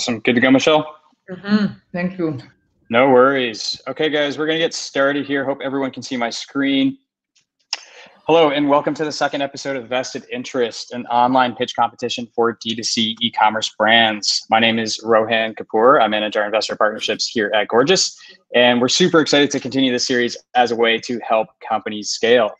Awesome. Good to go, Michelle? Mm-hmm. Thank you. No worries. Okay, guys, we're going to get started here. Hope everyone can see my screen. Hello, and welcome to the second episode of Vested Interest, an online pitch competition for D2C e commerce brands. My name is Rohan Kapoor. I manage our investor partnerships here at Gorgias, and we're super excited to continue this series as a way to help companies scale.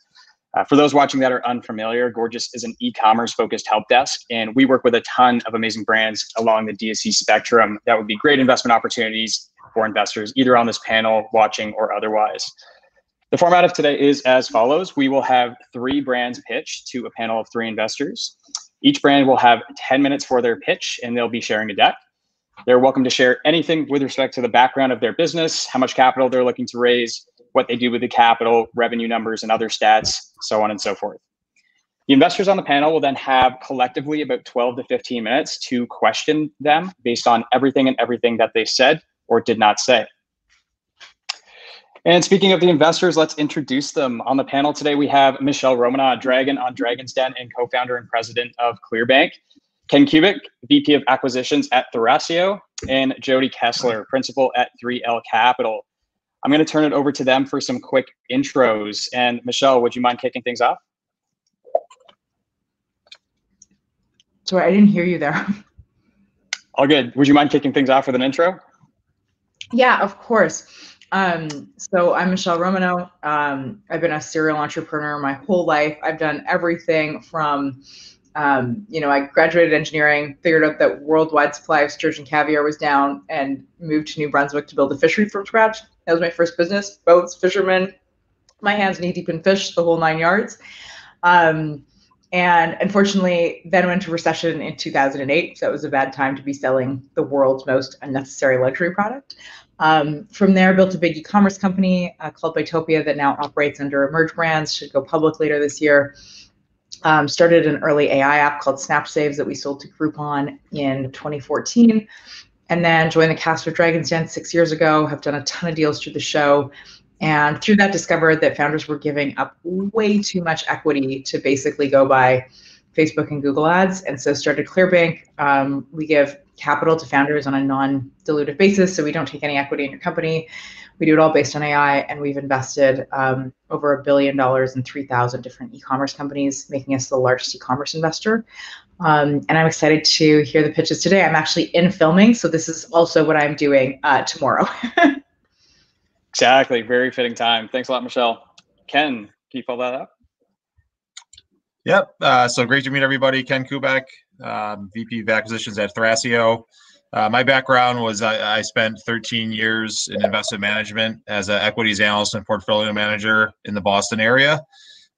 Uh, for those watching that are unfamiliar, Gorgias is an e-commerce focused help desk, and we work with a ton of amazing brands along the DSC spectrum that would be great investment opportunities for investors, either on this panel, watching, or otherwise. The format of today is as follows. We will have three brands pitch to a panel of three investors. Each brand will have 10 minutes for their pitch, and they'll be sharing a deck. They're welcome to share anything with respect to the background of their business, how much capital they're looking to raise, what they do with the capital, revenue numbers, and other stats, so on and so forth. The investors on the panel will then have collectively about 12 to 15 minutes to question them based on everything and everything that they said or did not say. And speaking of the investors, let's introduce them. On the panel today, we have Michelle Romanow, Dragon on Dragon's Den and co-founder and president of Clearbanc, Ken Kubik, VP of Acquisitions at Thrasio, and Jody Kessler, principal at 3L Capital. I'm going to turn it over to them for some quick intros. And Michelle, would you mind kicking things off? Sorry, I didn't hear you there. All good. Would you mind kicking things off with an intro? Yeah, of course. Um, so I'm Michelle Romanow. Um, I've been a serial entrepreneur my whole life. I've done everything from, um, you know, I graduated engineering, figured out that worldwide supply of sturgeon caviar was down, and moved to New Brunswick to build a fishery from scratch. That was my first business. Boats, fishermen, my hands knee deep in fish, the whole nine yards. Um, and unfortunately, then went into recession in 2008. So it was a bad time to be selling the world's most unnecessary luxury product. Um, from there, built a big e-commerce company uh, called Buytopia that now operates under Emerge Brands. Should go public later this year. Um, started an early AI app called SnapSaves that we sold to Groupon in 2014, and then joined the cast of Dragon's Den six years ago. Have done a ton of deals through the show, and through that discovered that founders were giving up way too much equity to basically go by Facebook and Google ads, and so started Clearbanc. Um, we give capital to founders on a non-dilutive basis, so we don't take any equity in your company. We do it all based on AI, and we've invested um, over a billion dollars in 3,000 different e-commerce companies, making us the largest e-commerce investor. Um, and I'm excited to hear the pitches today. I'm actually in filming, so this is also what I'm doing uh, tomorrow. exactly, very fitting time. Thanks a lot, Michelle. Ken, can you follow that up? Yep. Uh, so great to meet everybody. Ken Kubek, um, VP of Acquisitions at Thrasio. Uh, my background was I, I, spent 13 years in investment management as an equities analyst and portfolio manager in the Boston area,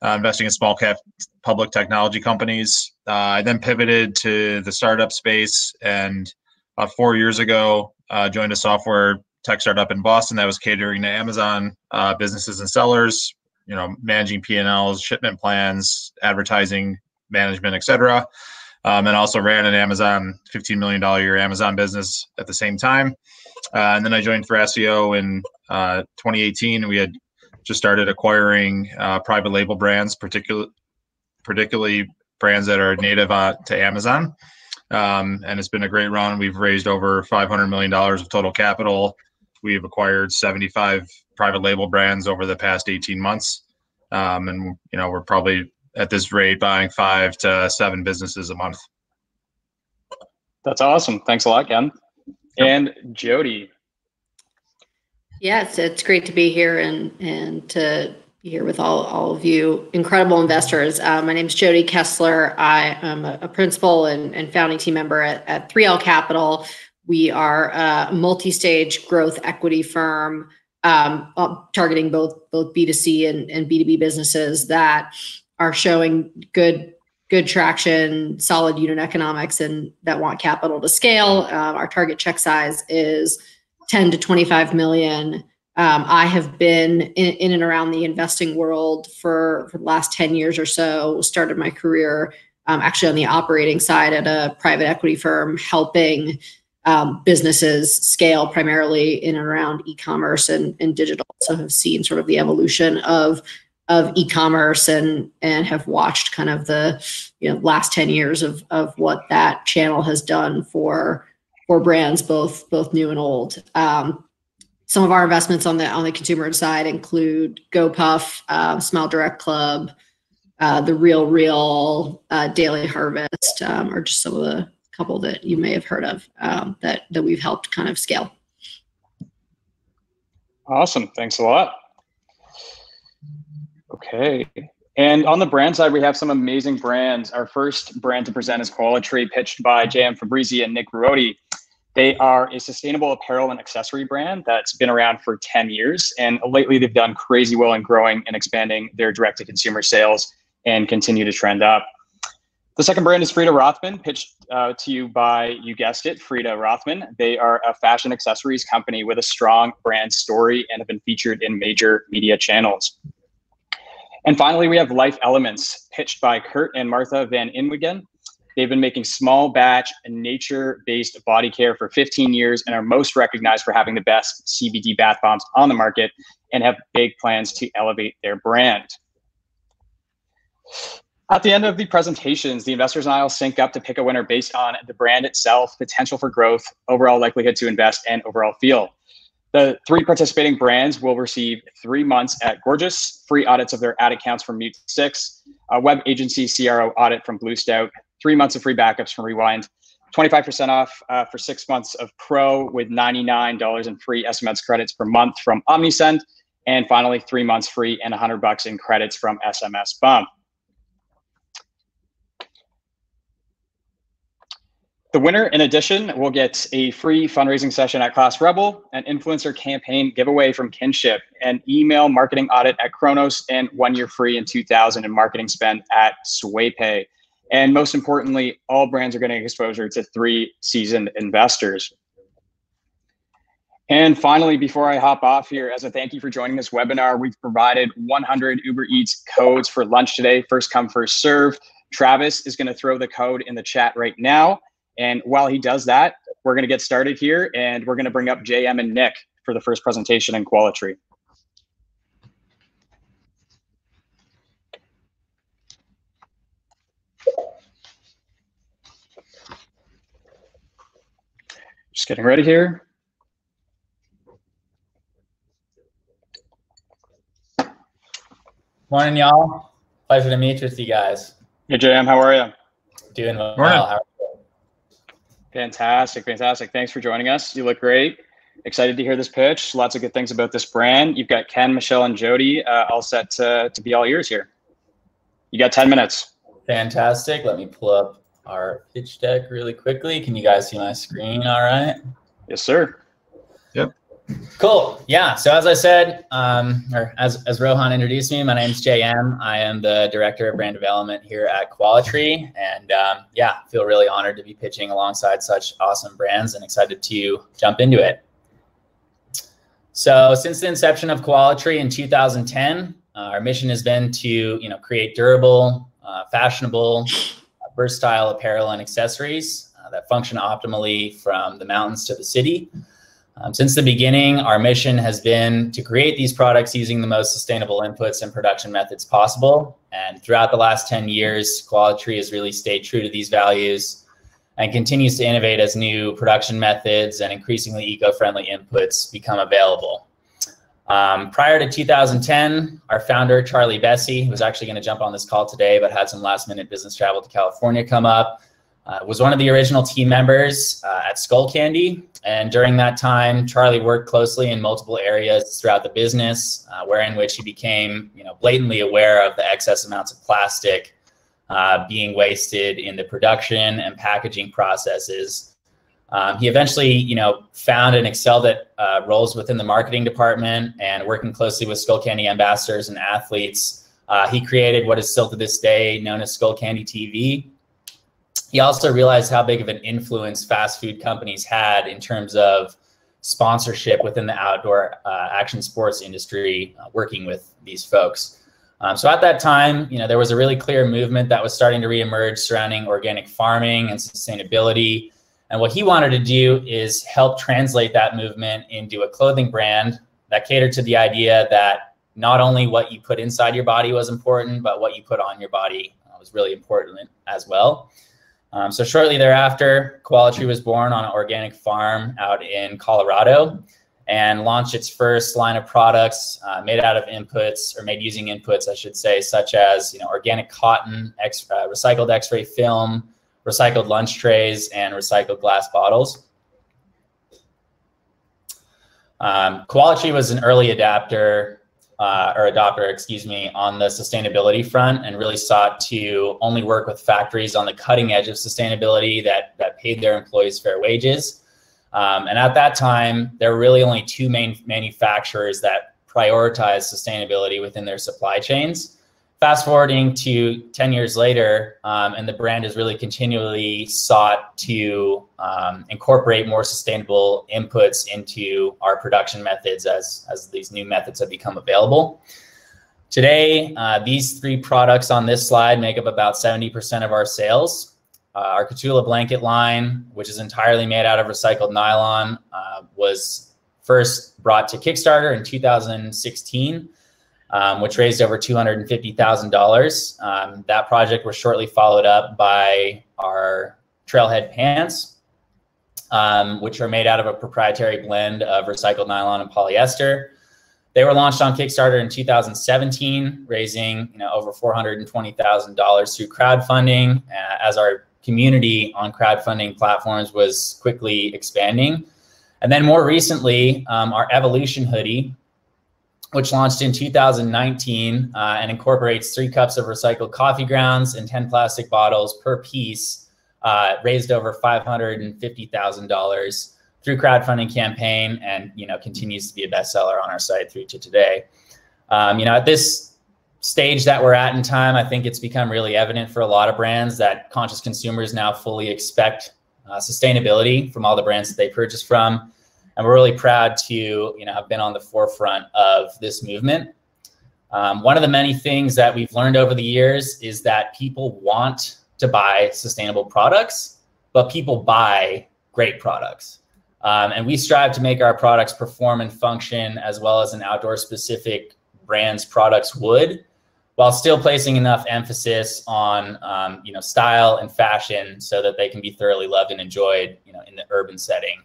uh, investing in small cap public technology companies. Uh, I then pivoted to the startup space and about four years ago uh, joined a software tech startup in Boston that was catering to Amazon uh, businesses and sellers, you know, managing P&Ls, shipment plans, advertising management, et cetera um, and also ran an Amazon $15 million year Amazon business at the same time. Uh, and then I joined Thrasio in uh, 2018. We had just started acquiring uh, private label brands, particularly particularly brands that are native uh, to Amazon. Um, and it's been a great run. We've raised over $500 million of total capital. We've acquired 75 private label brands over the past 18 months. Um, and, you know, we're probably at this rate buying five to seven businesses a month. That's awesome. Thanks a lot, Ken. Yep. And Jody. Yes, it's great to be here and and to be here with all, all of you incredible investors. Uh, my name is Jody Kessler. I am a, a principal and, and, founding team member at, at 3L Capital. We are a multi-stage growth equity firm um, targeting both both B2C and, and B2B businesses that are showing good good traction, solid unit economics, and that want capital to scale. Um, our target check size is 10 to 25 million. Um, I have been in, in, and around the investing world for, for, the last 10 years or so. Started my career um, actually on the operating side at a private equity firm, helping um, businesses scale primarily in and around e-commerce and, and digital. So have seen sort of the evolution of of e-commerce and and have watched kind of the you know last 10 years of of what that channel has done for for brands, both both new and old. Um, some of our investments on the on the consumer side include GoPuff, uh, Smile Direct Club, uh, the Real Real, uh, Daily Harvest, um, are just some of the couple that you may have heard of um, that that we've helped kind of scale. Awesome, thanks a lot. Okay, and on the brand side, we have some amazing brands. Our first brand to present is Coalatree, pitched by JM Fabrizi and Nick Ruoti. They are a sustainable apparel and accessory brand that's been around for 10 years. And lately, they've done crazy well in growing and expanding their direct to consumer sales and continue to trend up. The second brand is Frida Rothman, pitched uh, to you by, you guessed it, Frida Rothman. They are a fashion accessories company with a strong brand story and have been featured in major media channels. And finally, we have Life Elements, pitched by Kurt and Martha Van Inwigen. They've been making small batch nature based body care for 15 years and are most recognized for having the best CBD bath bombs on the market and have big plans to elevate their brand. At the end of the presentations, the investors and I will sync up to pick a winner based on the brand itself, potential for growth, overall likelihood to invest, and overall feel. The three participating brands will receive three months at Gorgias, free audits of their ad accounts from Mute 6, a web agency CRO audit from Blue Stout, three months of free backups from Rewind, 25% off uh, for six months of Pro with $99 in free SMS credits per month from OmniSend, and finally three months free and 100 bucks in credits from SMS Bump. The winner, in addition, will get a free fundraising session at Class Rebel, an influencer campaign giveaway from Kinship, an email marketing audit at Kronos, and one year free in 2000 in marketing spend at SwayPay. And most importantly, all brands are getting exposure to three seasoned investors. And finally, before I hop off here, as a thank you for joining this webinar, we've provided 100 Uber Eats codes for lunch today, first come, first serve. Travis is gonna throw the code in the chat right now. And while he does that, we're gonna get started here and we're gonna bring up JM and Nick for the first presentation in Coalatree. Just getting ready here. Morning, y'all. Pleasure to meet with you guys. Hey, JM, how are you? Doing well. Morning. How are you? Fantastic, fantastic. Thanks for joining us. You look great. Excited to hear this pitch. Lots of good things about this brand. You've got Ken, Michelle, and Jody uh, all set to, to be all ears here. You got 10 minutes. Fantastic. Let me pull up our pitch deck really quickly. Can you guys see my screen all right? Yes, sir. Cool. Yeah. So as I said, um, or as, as Rohan introduced me, my name's JM. I am the director of brand development here at Coalatree, and um, yeah, feel really honored to be pitching alongside such awesome brands, and excited to jump into it. So since the inception of Coalatree in 2010, uh, our mission has been to you know create durable, uh, fashionable, uh, versatile apparel and accessories uh, that function optimally from the mountains to the city. Um, since the beginning, our mission has been to create these products using the most sustainable inputs and production methods possible. And throughout the last 10 years, Coalatree has really stayed true to these values and continues to innovate as new production methods and increasingly eco-friendly inputs become available. Um, prior to 2010, our founder, Charlie Bessie, who was actually going to jump on this call today, but had some last minute business travel to California come up, uh, was one of the original team members uh, at Skullcandy. And during that time, Charlie worked closely in multiple areas throughout the business, uh, wherein which he became, you know, blatantly aware of the excess amounts of plastic uh, being wasted in the production and packaging processes. Um, he eventually, you know, found and excelled at uh, roles within the marketing department and working closely with Skullcandy ambassadors and athletes. Uh, he created what is still to this day known as Skullcandy TV, he also realized how big of an influence fast food companies had in terms of sponsorship within the outdoor uh, action sports industry, uh, working with these folks. Um, so at that time, you know, there was a really clear movement that was starting to reemerge surrounding organic farming and sustainability. And what he wanted to do is help translate that movement into a clothing brand that catered to the idea that not only what you put inside your body was important, but what you put on your body uh, was really important as well. Um, so shortly thereafter, Coalatree was born on an organic farm out in Colorado and launched its first line of products uh, made out of inputs or made using inputs, I should say, such as you know organic cotton, X, uh, recycled X-ray film, recycled lunch trays, and recycled glass bottles. Um, Coalatree was an early adapter uh, or adopter, excuse me, on the sustainability front and really sought to only work with factories on the cutting edge of sustainability that, that paid their employees fair wages. Um, and at that time, there were really only two main manufacturers that prioritized sustainability within their supply chains fast forwarding to 10 years later, um, and the brand has really continually sought to um, incorporate more sustainable inputs into our production methods as, as these new methods have become available. Today, uh, these three products on this slide make up about 70% of our sales. Uh, our Kahtoola blanket line, which is entirely made out of recycled nylon, uh, was first brought to Kickstarter in 2016 um, which raised over $250,000. Um, that project was shortly followed up by our Trailhead pants, um, which are made out of a proprietary blend of recycled nylon and polyester. They were launched on Kickstarter in 2017, raising you know, over $420,000 through crowdfunding uh, as our community on crowdfunding platforms was quickly expanding. And then more recently, um, our Evolution hoodie, which launched in 2019 uh, and incorporates three cups of recycled coffee grounds and 10 plastic bottles per piece, uh, raised over $550,000 through crowdfunding campaign and, you know, continues to be a bestseller on our site through to today. Um, you know, at this stage that we're at in time, I think it's become really evident for a lot of brands that conscious consumers now fully expect uh, sustainability from all the brands that they purchase from and we're really proud to you know have been on the forefront of this movement. Um, one of the many things that we've learned over the years is that people want to buy sustainable products, but people buy great products. Um, and we strive to make our products perform and function as well as an outdoor specific brand's products would, while still placing enough emphasis on um, you know style and fashion so that they can be thoroughly loved and enjoyed you know in the urban setting.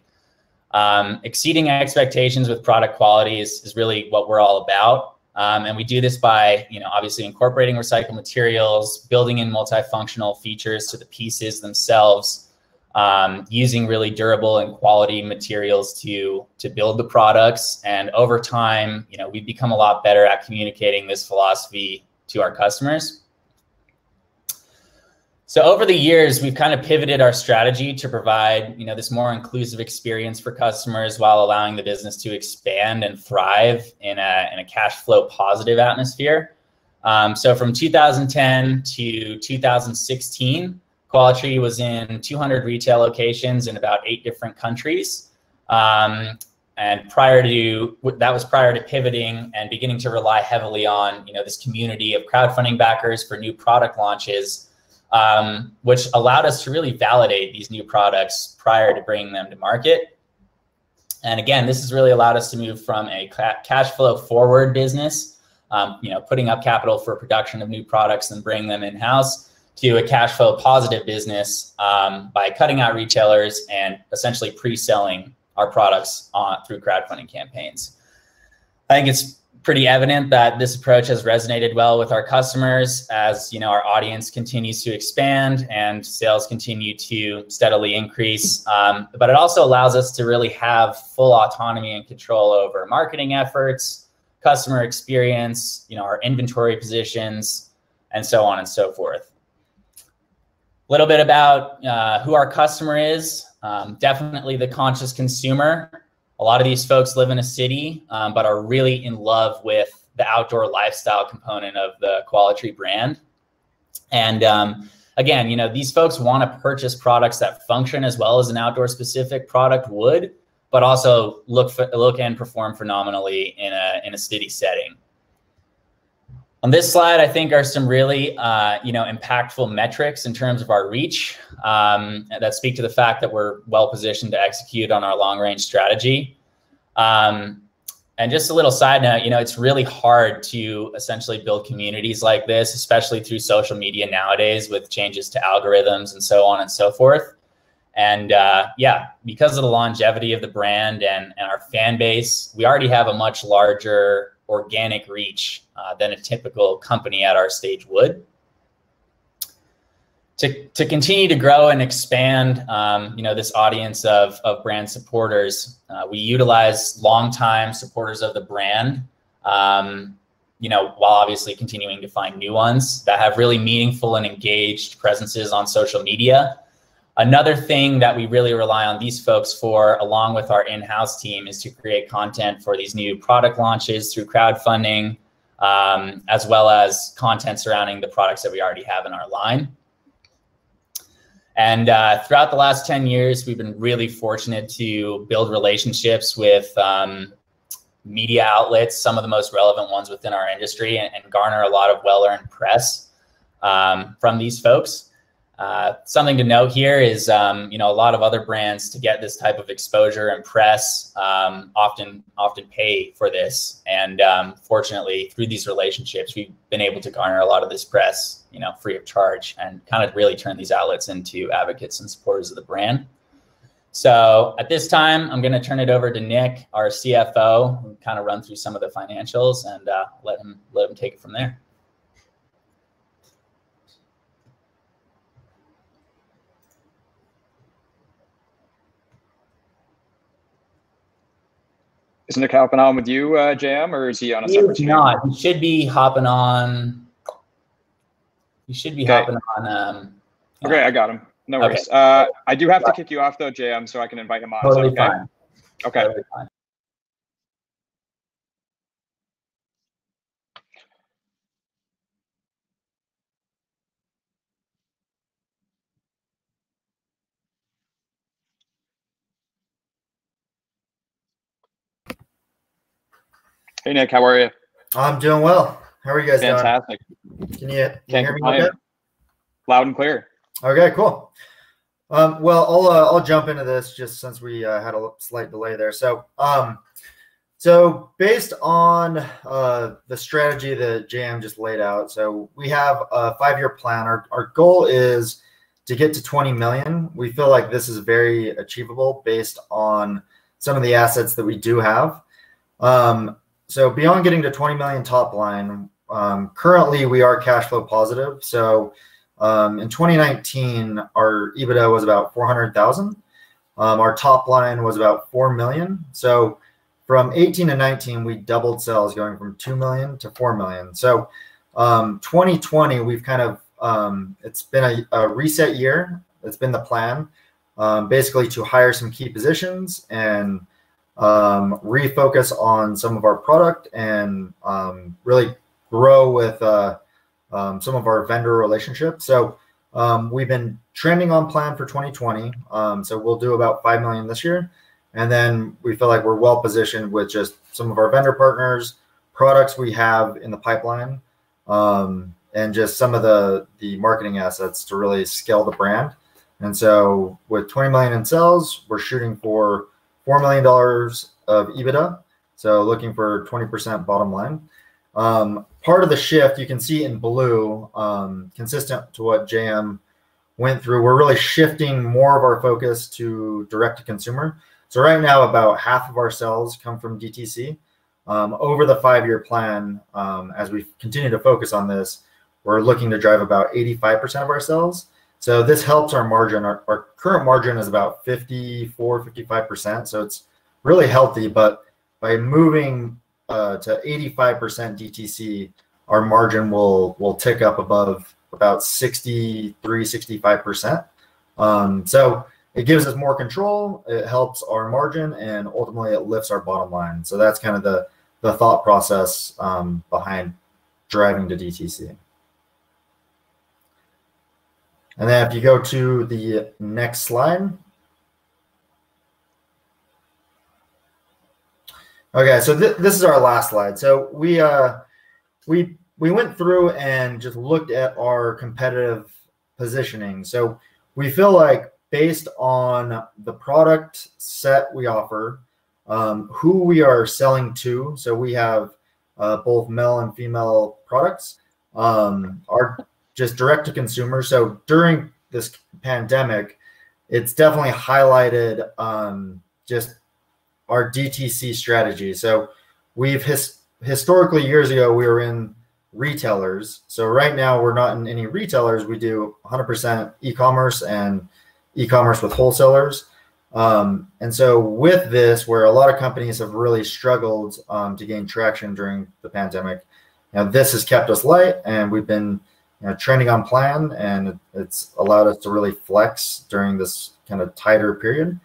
Um, exceeding expectations with product quality is, is really what we're all about. Um, and we do this by, you know, obviously incorporating recycled materials, building in multifunctional features to the pieces themselves, um, using really durable and quality materials to to build the products. And over time, you know, we've become a lot better at communicating this philosophy to our customers. So over the years, we've kind of pivoted our strategy to provide, you know, this more inclusive experience for customers while allowing the business to expand and thrive in a, in a cash flow positive atmosphere. Um, so from 2010 to 2016, Coalatree was in 200 retail locations in about eight different countries. Um, and prior to that was prior to pivoting and beginning to rely heavily on, you know, this community of crowdfunding backers for new product launches um, which allowed us to really validate these new products prior to bringing them to market. And again, this has really allowed us to move from a cash flow forward business, um, you know, putting up capital for production of new products and bring them in house, to a cash flow positive business um, by cutting out retailers and essentially pre-selling our products on, through crowdfunding campaigns. I think it's pretty evident that this approach has resonated well with our customers as you know our audience continues to expand and sales continue to steadily increase. Um, but it also allows us to really have full autonomy and control over marketing efforts customer experience you know our inventory positions and so on and so forth. A little bit about uh, who our customer is. Um, definitely the conscious consumer a lot of these folks live in a city, um, but are really in love with the outdoor lifestyle component of the Coalatree brand. And um, again, you know, these folks want to purchase products that function as well as an outdoor specific product would, but also look for, look and perform phenomenally in a in a city setting. On this slide, I think are some really, uh, you know, impactful metrics in terms of our reach um, that speak to the fact that we're well positioned to execute on our long range strategy. Um, and just a little side note, you know, it's really hard to essentially build communities like this, especially through social media nowadays with changes to algorithms and so on and so forth. And uh, yeah, because of the longevity of the brand and, and our fan base, we already have a much larger organic reach uh, than a typical company at our stage would. To, to continue to grow and expand, um, you know, this audience of, of brand supporters, uh, we utilize longtime supporters of the brand, um, you know, while obviously continuing to find new ones that have really meaningful and engaged presences on social media Another thing that we really rely on these folks for, along with our in-house team, is to create content for these new product launches through crowdfunding, um, as well as content surrounding the products that we already have in our line. And uh, throughout the last 10 years, we've been really fortunate to build relationships with um, media outlets, some of the most relevant ones within our industry, and, and garner a lot of well-earned press um, from these folks. Uh, something to note here is, um, you know, a lot of other brands to get this type of exposure and press um, often often pay for this. And um, fortunately, through these relationships, we've been able to garner a lot of this press, you know, free of charge, and kind of really turn these outlets into advocates and supporters of the brand. So at this time, I'm going to turn it over to Nick, our CFO, and kind of run through some of the financials and uh, let him let him take it from there. Is Nick hopping on with you, uh, JM, or is he on a he separate? He not. He should be hopping on. He should be okay. hopping on. Um, okay, I got him. No worries. Uh, I do have to kick you off though, JM, so I can invite him on. Totally okay? fine. Okay. Totally fine. Hey Nick, how are you? I'm doing well. How are you guys Fantastic. doing? Can you, can you hear me okay? Loud and clear. Okay, cool. Um, well, I'll uh, I'll jump into this just since we uh, had a slight delay there. So, um, so based on uh, the strategy that JM just laid out, so we have a five-year plan. Our our goal is to get to 20 million. We feel like this is very achievable based on some of the assets that we do have. Um, so beyond getting to 20 million top line, um, currently we are cash flow positive. So um, in 2019, our EBITDA was about 400,000. Um, our top line was about 4 million. So from 18 to 19, we doubled sales going from 2 million to 4 million. So 2020, um, we've kind of, um, it's been a, a, reset year. It's been the plan um, basically to hire some key positions and um, refocus on some of our product and um, really grow with uh, um, some of our vendor relationships. So um, we've been trending on plan for 2020. Um, so we'll do about 5 million this year. And then we feel like we're well positioned with just some of our vendor partners, products we have in the pipeline, um, and just some of the, the marketing assets to really scale the brand. And so with 20 million in sales, we're shooting for $4 million of EBITDA. So looking for 20% bottom line. Um, part of the shift you can see in blue, um, consistent to what JM went through, we're really shifting more of our focus to direct to consumer. So right now, about half of our sales come from DTC. Um, over the five-year plan, um, as we continue to focus on this, we're looking to drive about 85% of our sales. So this helps our margin. Our, our current margin is about 54, 55%. So it's really healthy. But by moving uh, to 85% DTC, our margin will will tick up above about 63, 65%. Um, so it gives us more control. It helps our margin, and ultimately it lifts our bottom line. So that's kind of the the thought process um, behind driving to DTC. And then if you go to the next slide. Okay, so th this is our last slide. So we uh, we we went through and just looked at our competitive positioning. So we feel like based on the product set we offer, um, who we are selling to. So we have uh, both male and female products. Um, are just direct to consumer. So during this pandemic, it's definitely highlighted um, just our DTC strategy. So we've his, historically years ago we were in retailers. So right now we're not in any retailers. We do 100% e-commerce and e-commerce with wholesalers. Um, and so with this, where a lot of companies have really struggled um, to gain traction during the pandemic, now this has kept us light, and we've been you know, trending on plan, and it's allowed us to really flex during this kind of tighter period.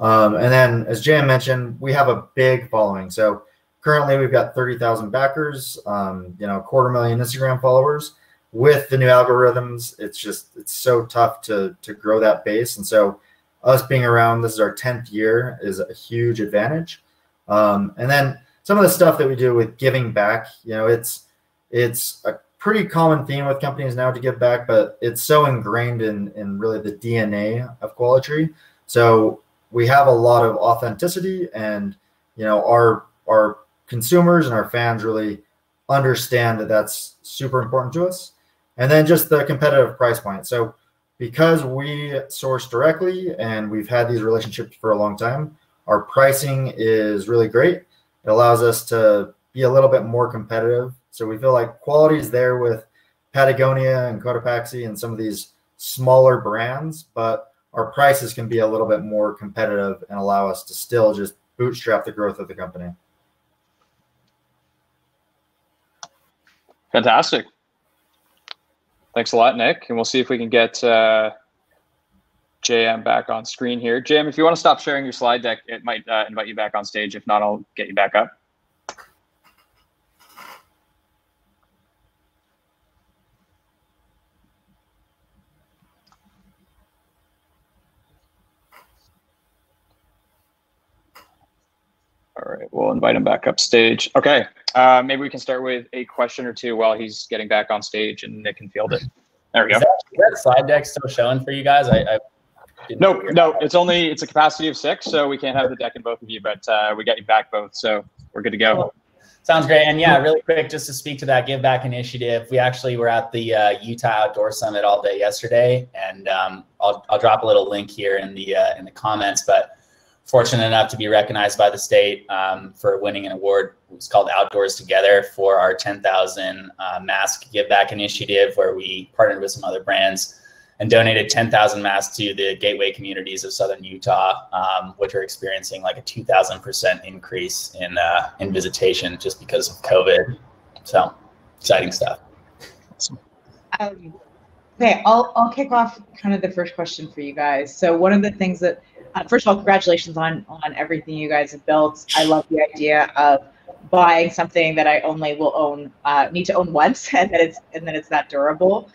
Um, and then, as Jan mentioned, we have a big following. So currently, we've got 30,000 backers, um, you know, a quarter million Instagram followers. With the new algorithms, it's just it's so tough to to grow that base, and so us being around, this is our 10th year, is a huge advantage. Um, and then some of the stuff that we do with giving back, you know, it's it's a pretty common theme with companies now to give back, but it's so ingrained in in really the DNA of Coalatree. So we have a lot of authenticity, and you know, our our consumers and our fans really understand that that's super important to us. And then just the competitive price point. So because we source directly and we've had these relationships for a long time, our pricing is really great. It allows us to be a little bit more competitive. So we feel like quality is there with Patagonia and Cotopaxi and some of these smaller brands, but our prices can be a little bit more competitive and allow us to still just bootstrap the growth of the company. Fantastic. Thanks a lot, Nick. And we'll see if we can get uh, JM back on screen here. JM, if you want to stop sharing your slide deck, it might uh, invite you back on stage. If not, I'll get you back up. All right, we'll invite him back up stage. Okay, uh, maybe we can start with a question or two while he's getting back on stage and Nick can field it. There we go. Is that, is that slide deck still showing for you guys? I, I no, no, it's only it's a capacity of six, so we can't have the deck in both of you, but uh, we got you back both, so we're good to go. Sounds great. And yeah, really quick, just to speak to that Give Back initiative, we actually were at the uh, Utah Outdoor Summit all day yesterday, and um, I'll, I'll drop a little link here in the uh, in the comments. But fortunate enough to be recognized by the state um, for winning an award. It's called Outdoors Together for our 10,000 uh, mask give back initiative, where we partnered with some other brands and donated 10,000 masks to the gateway communities of southern Utah, um, which are experiencing like a 2,000% increase in uh, in visitation just because of COVID. So exciting stuff. Um, okay, I'll I'll kick off kind of the first question for you guys. So one of the things that uh, first of all, congratulations on on everything you guys have built. I love the idea of buying something that I only will own, uh, need to own once, and that it's and then it's that durable.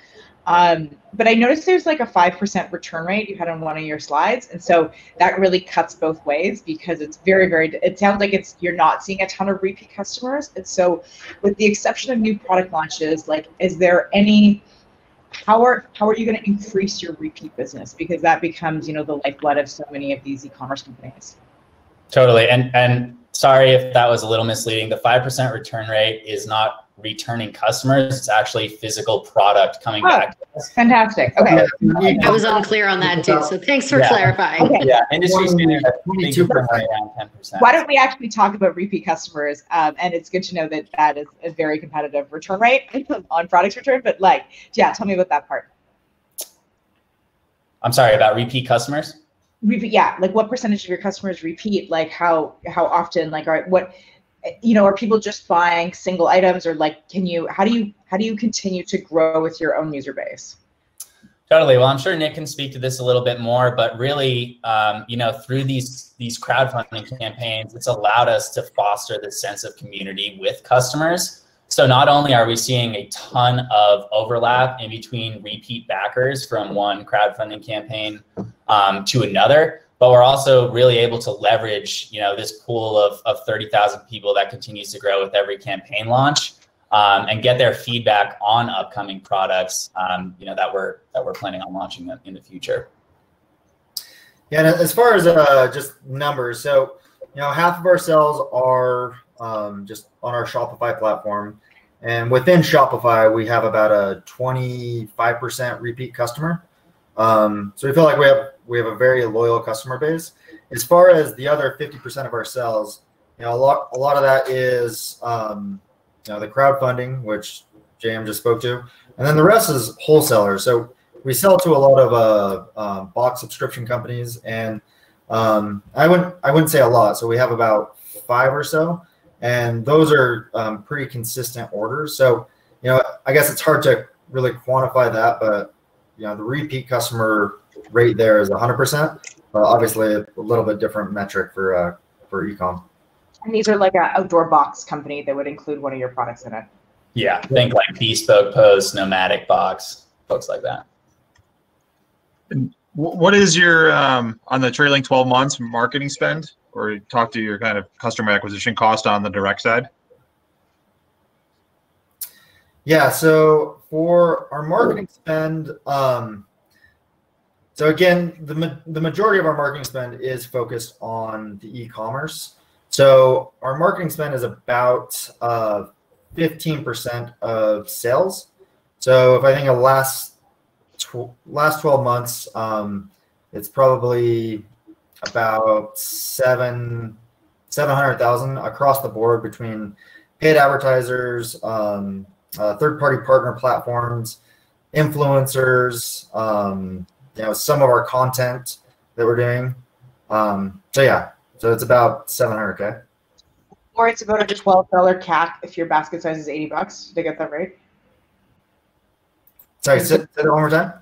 Um, but I noticed there's like a five percent return rate you had on one of your slides, and so that really cuts both ways because it's very, very. It sounds like it's you're not seeing a ton of repeat customers, and so with the exception of new product launches, like, is there any how are how are you going to increase your repeat business? Because that becomes you know the lifeblood of so many of these e-commerce companies. Totally and and sorry if that was a little misleading. The 5% return rate is not returning customers. It's actually physical product coming oh, back. Fantastic. Okay. I was unclear on that too. So thanks for yeah. clarifying. Okay. Yeah, industry standard around 10%. Why don't we actually talk about repeat customers? Um, and it's good to know that that is a very competitive return rate on products return. But like, yeah, tell me about that part. I'm sorry about repeat customers. Repeat, yeah. Like, what percentage of your customers repeat? Like, how how often? Like, are what you know are people just buying single items or like can you how do you how do you continue to grow with your own user base? Totally. Well i'm sure nick can speak to this a little bit more but really um, you know through these these crowdfunding campaigns it's allowed us to foster this sense of community with customers. So not only are we seeing a ton of overlap in between repeat backers from one crowdfunding campaign um, to another but we're also really able to leverage, you know, this pool of, of 30,000 people that continues to grow with every campaign launch um, and get their feedback on upcoming products, um, you know, that we're, that we're planning on launching in the future. Yeah, as far as uh, just numbers, so you know, half of our sales are um, just on our Shopify platform. And within Shopify, we have about a 25% repeat customer. Um, so we feel like we have we have a very loyal customer base. As far as the other 50% of our sales, you know, a lot a lot of that is um, you know the crowdfunding, which JM just spoke to, and then the rest is wholesalers. So we sell to a lot of uh, um, box subscription companies, and um, I wouldn't I wouldn't say a lot. So we have about five or so, and those are um, pretty consistent orders. So you know, I guess it's hard to really quantify that, but you know, the repeat customer rate there is 100%, but obviously a little bit different metric for uh, for ecom. And these are like an outdoor box company that would include one of your products in it. Yeah, think like bespoke post, nomadic box, folks like that. What is your um, on the trailing 12 months marketing spend, or talk to your kind of customer acquisition cost on the direct side? Yeah, so for our marketing spend, um, so again, the the majority of our marketing spend is focused on the e-commerce. So our marketing spend is about uh, 15% of sales. So if I think of last tw- last 12 months, um, it's probably about seven 700,000 across the board between paid advertisers, um, uh, third party partner platforms, influencers, um, you know, some of our content that we're doing. Um, so yeah, so it's about 700k. Or it's about a twelve dollar CAC if your basket size is eighty bucks. Did I get that right? Sorry, say, say that one more time.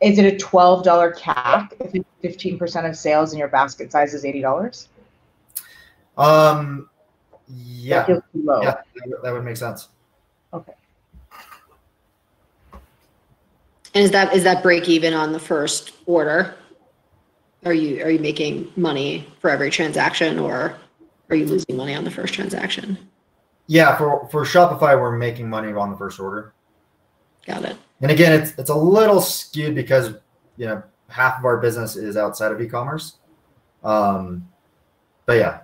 Is it a twelve dollar CAC if it's fifteen percent of sales and your basket size is eighty dollars? Um, yeah, That feels too low. yeah, that that would make sense. Okay. And is that is that break even on the first order? Are you are you making money for every transaction or are you losing money on the first transaction? Yeah, for for Shopify, we're making money on the first order. Got it. And again, it's it's a little skewed because you know half of our business is outside of e-commerce. Um, but yeah,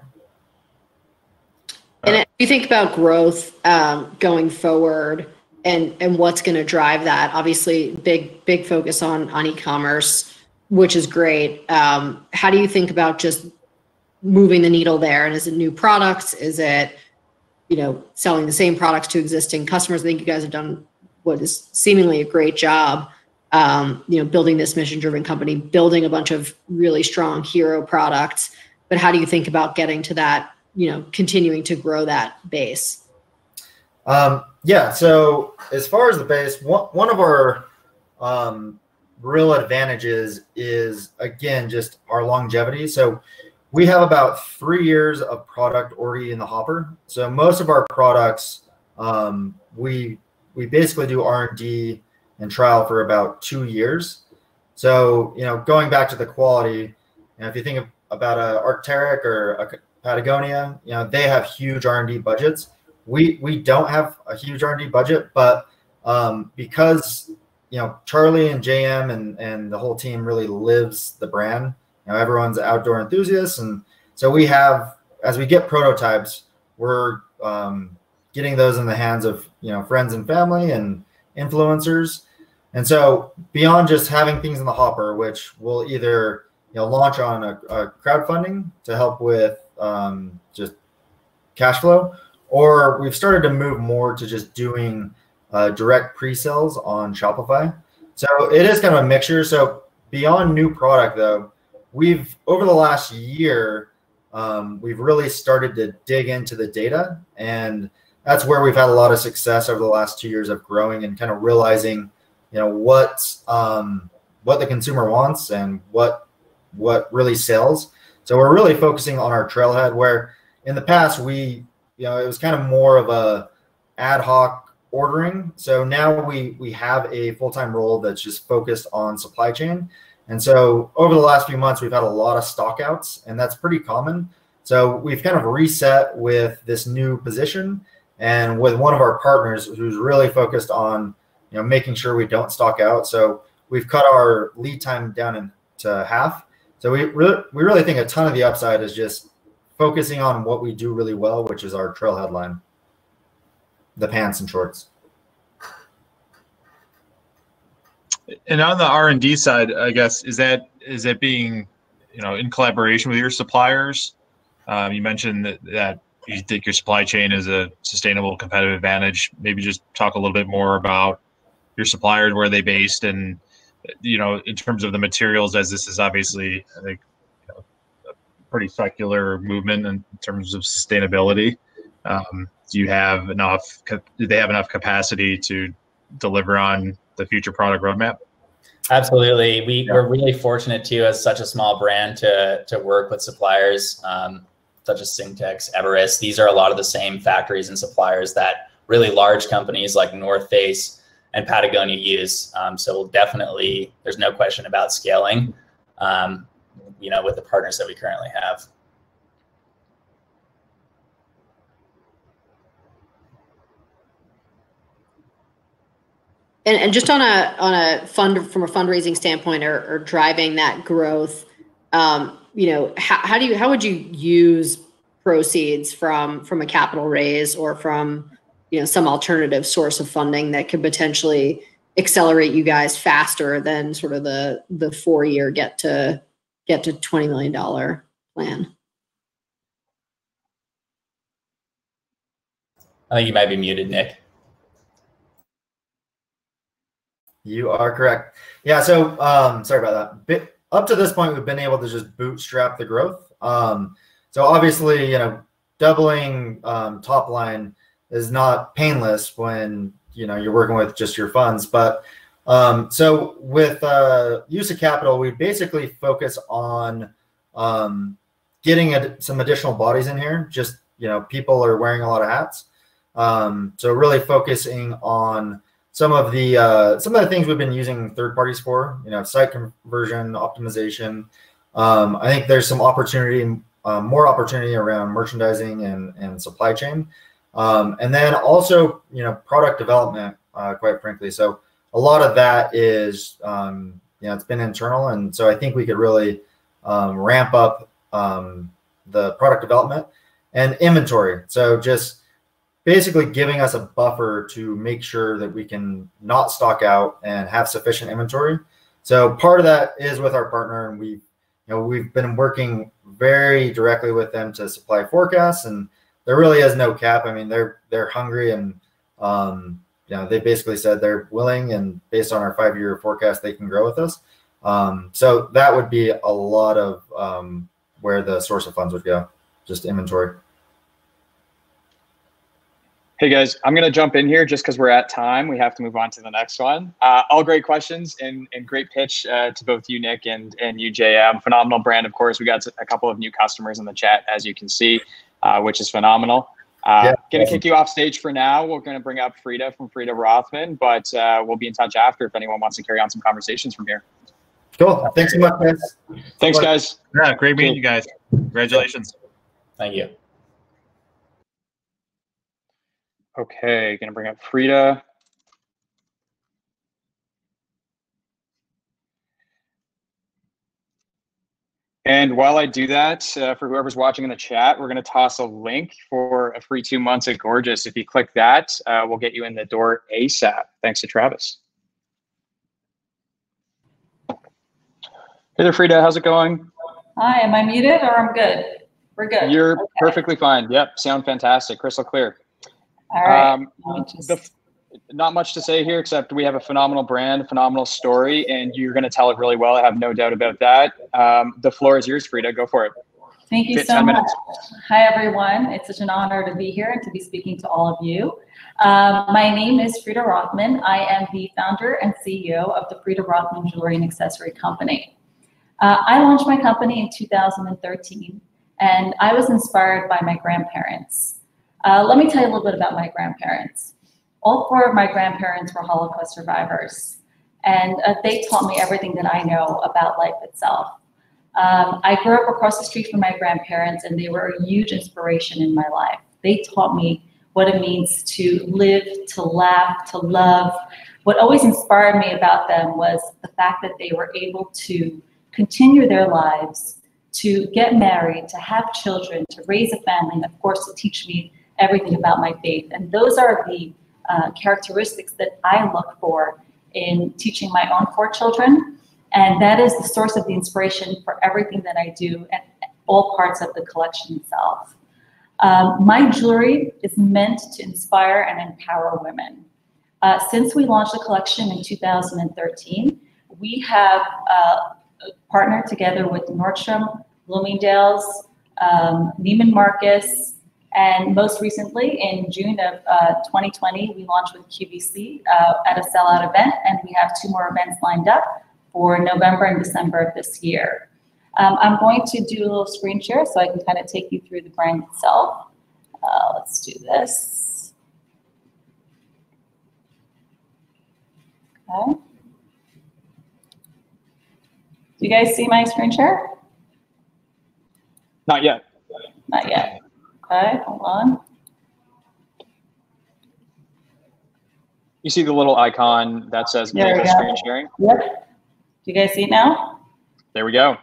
And if you think about growth um, going forward and and what's going to drive that, obviously big big focus on on e-commerce, which is great. Um, how do you think about just moving the needle there? And is it new products? Is it you know selling the same products to existing customers? I think you guys have done what is seemingly a great job. Um, you know, building this mission-driven company, building a bunch of really strong hero products. But how do you think about getting to that you know continuing to grow that base Um, yeah. So as far as the base, one, one of our um, real advantages is again just our longevity. So we have about three years of product already in the hopper. So most of our products, um, we we basically do R and D and trial for about two years. So you know, going back to the quality, and if you think of, about a Arc'teryx or a Patagonia, you know, they have huge R and D budgets we we don't have a huge R&D budget, but um, because you know Charlie and JM and and the whole team really lives the brand. You know, everyone's outdoor enthusiasts, and so we have as we get prototypes, we're um, getting those in the hands of you know friends and family and influencers. And so beyond just having things in the hopper, which we'll either you know launch on a, a crowdfunding to help with um, just cash flow, or we've started to move more to just doing uh, direct pre-sales on Shopify. So it is kind of a mixture. So beyond new product, though, we've over the last year, um, we've really started to dig into the data, and that's where we've had a lot of success over the last two years of growing and kind of realizing, you know, what um, what the consumer wants and what what really sells. So we're really focusing on our trailhead, where in the past we you know, it was kind of more of a ad hoc ordering. So now we we have a full time role that's just focused on supply chain. And so over the last few months, we've had a lot of stockouts, and that's pretty common. So we've kind of reset with this new position and with one of our partners who's really focused on you know making sure we don't stock out. So we've cut our lead time down into half. So we really we really think a ton of the upside is just focusing on what we do really well, which is our trailhead line, the pants and shorts. And on the R and D side, I guess is that is that being, you know, in collaboration with your suppliers? Um, you mentioned that, that you think your supply chain is a sustainable competitive advantage. Maybe just talk a little bit more about your suppliers, where they based, and you know, in terms of the materials, as this is obviously, I think, pretty secular movement in terms of sustainability. Um, do you have enough? Do they have enough capacity to deliver on the future product roadmap? Absolutely. We, yeah. We're really fortunate too, as such a small brand, to, to work with suppliers um, such as Syntex, Everest. These are a lot of the same factories and suppliers that really large companies like North Face and Patagonia use. Um, so we'll definitely, there's no question about scaling, um, you know, with the partners that we currently have. And, and just on a on a fund from a fundraising standpoint or, or driving that growth, um, you know, how, how do you how would you use proceeds from from a capital raise or from you know some alternative source of funding that could potentially accelerate you guys faster than sort of the the four year get to get to 20 million dollar plan i think you might be muted nick You are correct. Yeah. So um, sorry about that. up to this point, we've been able to just bootstrap the growth. Um, so obviously, you know, doubling um, top line is not painless when you know you're working with just your funds. But um, so with uh, use of capital, we basically focus on um, getting a, some additional bodies in here. Just you know, people are wearing a lot of hats. Um, so really focusing on some of the uh, some of the things we've been using third parties for, you know, site conversion, optimization. Um, I think there's some opportunity, um, more opportunity around merchandising and, and supply chain. Um, and then also, you know, product development, uh, quite frankly. So a lot of that is, um, you know, it's been internal. And so I think we could really um, ramp up um, the product development and inventory. So just basically giving us a buffer to make sure that we can not stock out and have sufficient inventory. So part of that is with our partner, and we, you know, we've been working very directly with them to supply forecasts, and there really is no cap. I mean, they're they're hungry, and um, you know, they basically said they're willing, and based on our five-year forecast, they can grow with us. Um, so that would be a lot of um, where the source of funds would go, just inventory. Hey guys, I'm going to jump in here just because we're at time. We have to move on to the next one. Uh, all great questions and, and great pitch uh, to both you, Nick, and, and you, JM. Phenomenal brand, of course. We got a couple of new customers in the chat, as you can see, uh, which is phenomenal. Uh, yeah, going to kick you off stage for now. We're going to bring up Frida from Frida Rothman, but uh, we'll be in touch after if anyone wants to carry on some conversations from here. Cool. Thanks so much, guys. Thanks, guys. Yeah, great meeting you guys. Congratulations. Thank you. Okay, gonna bring up Frida. And while I do that, uh, for whoever's watching in the chat, we're going to toss a link for a free two months at Gorgias. If you click that, uh, we'll get you in the door ASAP. Thanks to Travis. Hey there, Frida. How's it going? Hi, am I muted or I'm good? We're good. You're okay. perfectly fine. Yep, sound fantastic. Crystal clear. All right. Um, the, not much to say here except we have a phenomenal brand, phenomenal story, and you're going to tell it really well. I have no doubt about that. Um, the floor is yours, Frida. Go for it. Thank you so much. Minutes. Hi, everyone. It's such an honor to be here and to be speaking to all of you. Um, my name is Frida Rothman. I am the founder and CEO of the Frida Rothman Jewelry and Accessory Company. Uh, I launched my company in 2013, and I was inspired by my grandparents. Uh, let me tell you a little bit about my grandparents. All four of my grandparents were Holocaust survivors, and uh, they taught me everything that I know about life itself. Um, I grew up across the street from my grandparents, and they were a huge inspiration in my life. They taught me what it means to live, to laugh, to love. What always inspired me about them was the fact that they were able to continue their lives to get married, to have children, to raise a family, and of course to teach me everything about my faith. And those are the uh, characteristics that I look for in teaching my own four children. And that is the source of the inspiration for everything that I do and all parts of the collection itself. Um, my jewelry is meant to inspire and empower women. Uh, since we launched the collection in 2013, we have uh, partnered together with Nordstrom, Bloomingdale's, um, Neiman Marcus, and most recently in June of uh, 2020, we launched with QVC uh, at a sellout event, and we have two more events lined up for November and December of this year. Um, I'm going to do a little screen share so I can kind of take you through the brand itself. Uh, let's do this. Okay. Do you guys see my screen share? Not yet. Not yet. Okay, hold on. You see the little icon that says there screen sharing? Yep. Do you guys see it now? There we go.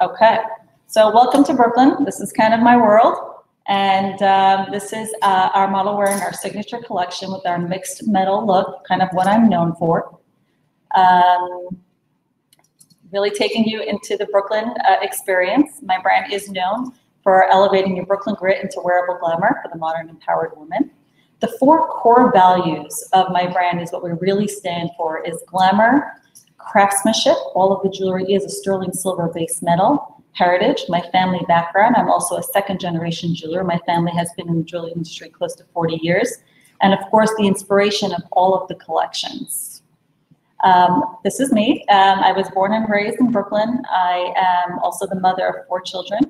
Okay. So welcome to Brooklyn. This is kind of my world. And um, this is uh, our model wearing our signature collection with our mixed metal look, kind of what I'm known for. Um, really taking you into the Brooklyn uh, experience. My brand is known for elevating your Brooklyn grit into wearable glamour for the modern empowered woman. The four core values of my brand is what we really stand for is glamour, craftsmanship. All of the jewelry is a sterling silver base metal. Heritage, my family background. I'm also a second generation jeweler. My family has been in the jewelry industry close to 40 years. And of course, the inspiration of all of the collections. Um, this is me. Um, I was born and raised in Brooklyn. I am also the mother of four children.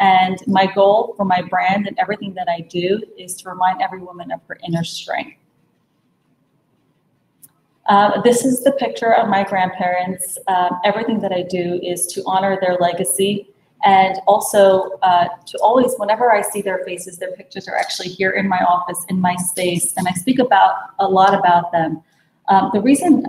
And my goal for my brand and everything that I do is to remind every woman of her inner strength. Uh, this is the picture of my grandparents. Um, everything that I do is to honor their legacy and also uh, to always, whenever I see their faces, their pictures are actually here in my office, in my space, and I speak about a lot about them. Um, the reason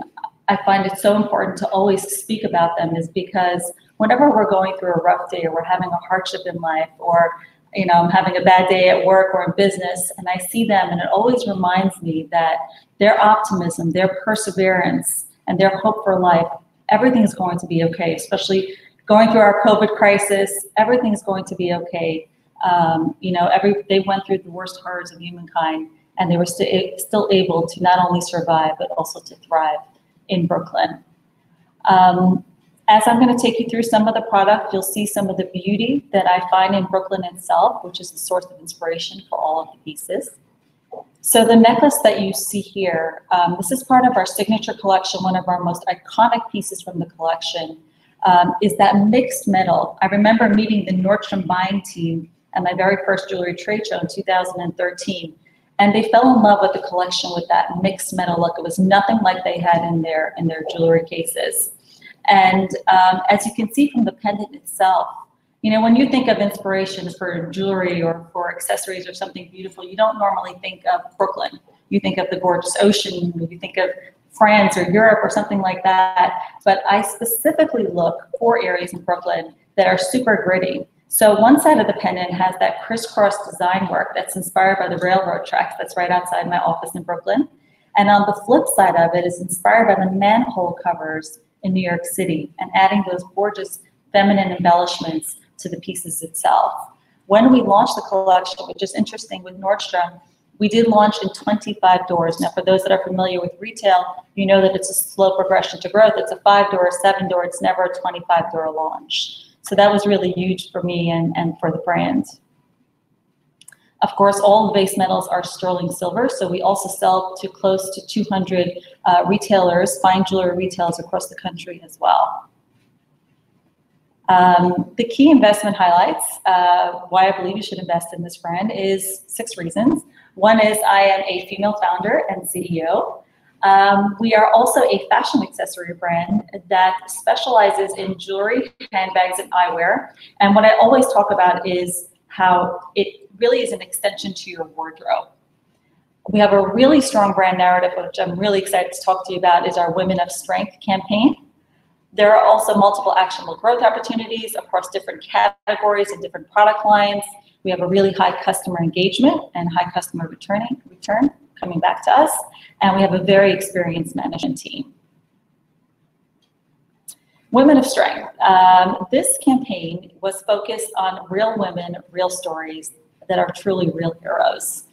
I find it so important to always speak about them is because whenever we're going through a rough day or we're having a hardship in life or you know, I'm having a bad day at work or in business, and I see them, and it always reminds me that their optimism, their perseverance, and their hope for life, everything is going to be okay, especially going through our COVID crisis, everything is going to be okay. Um, you know, every they went through the worst horrors of humankind, and they were st- still able to not only survive, but also to thrive in Brooklyn. Um, as I'm going to take you through some of the product, you'll see some of the beauty that I find in Brooklyn itself, which is the source of inspiration for all of the pieces. So the necklace that you see here, um, this is part of our signature collection, one of our most iconic pieces from the collection, um, is that mixed metal. I remember meeting the Nordstrom buying team at my very first jewelry trade show in 2013, and they fell in love with the collection with that mixed metal look. It was nothing like they had in their in their jewelry cases. And um, as you can see from the pendant itself, you know, when you think of inspiration for jewelry or for accessories or something beautiful, you don't normally think of Brooklyn. You think of the gorgeous ocean, you think of France or Europe or something like that. But I specifically look for areas in Brooklyn that are super gritty. So one side of the pendant has that crisscross design work that's inspired by the railroad tracks that's right outside my office in Brooklyn. And on the flip side of it is inspired by the manhole covers in New York City and adding those gorgeous feminine embellishments to the pieces itself. When we launched the collection, which is interesting with Nordstrom, we did launch in 25 doors. Now, for those that are familiar with retail, you know that it's a slow progression to growth. It's a five door, a seven door, it's never a 25 door launch. So that was really huge for me and, and for the brand. Of course, all the base metals are sterling silver, so we also sell to close to 200 uh, retailers, fine jewelry retailers across the country as well. Um, the key investment highlights, uh, why I believe you should invest in this brand is six reasons. One is I am a female founder and CEO. Um, we are also a fashion accessory brand that specializes in jewelry, handbags, and eyewear. And what I always talk about is how it really is an extension to your wardrobe. We have a really strong brand narrative, which I'm really excited to talk to you about, is our Women of Strength campaign. There are also multiple actionable growth opportunities across different categories and different product lines. We have a really high customer engagement and high customer returning return coming back to us, and we have a very experienced management team. Women of Strength. Um, this campaign was focused on real women, real stories that are truly real heroes.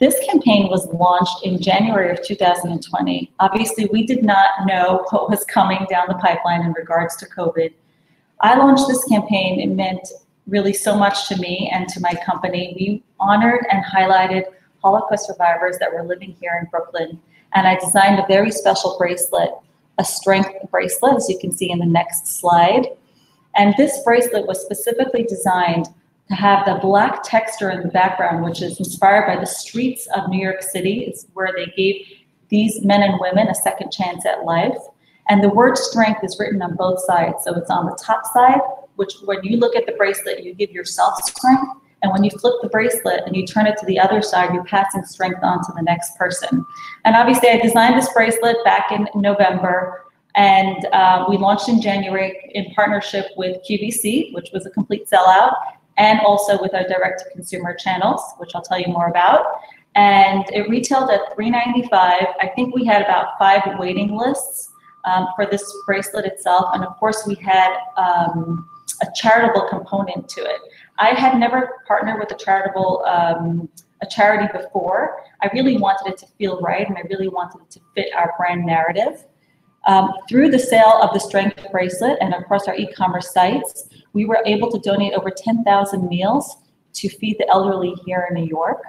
This campaign was launched in January of 2020. Obviously, we did not know what was coming down the pipeline in regards to COVID. I launched this campaign. It meant really so much to me and to my company. We honored and highlighted Holocaust survivors that were living here in Brooklyn. And I designed a very special bracelet, a strength bracelet, as you can see in the next slide. And this bracelet was specifically designed to have the black texture in the background, which is inspired by the streets of New York City. It's where they gave these men and women a second chance at life. And the word strength is written on both sides. So it's on the top side, which when you look at the bracelet, you give yourself strength. And when you flip the bracelet and you turn it to the other side, you're passing strength on to the next person. And obviously, I designed this bracelet back in November. And uh, we launched in January in partnership with QVC, which was a complete sellout and also with our direct to consumer channels, which I'll tell you more about. And it retailed at 395. I think we had about five waiting lists um, for this bracelet itself. And of course, we had um, a charitable component to it. I had never partnered with a charitable um, a charity before. I really wanted it to feel right, and I really wanted it to fit our brand narrative. Um, through the sale of the Strength bracelet and across our e-commerce sites, we were able to donate over 10,000 meals to feed the elderly here in New York.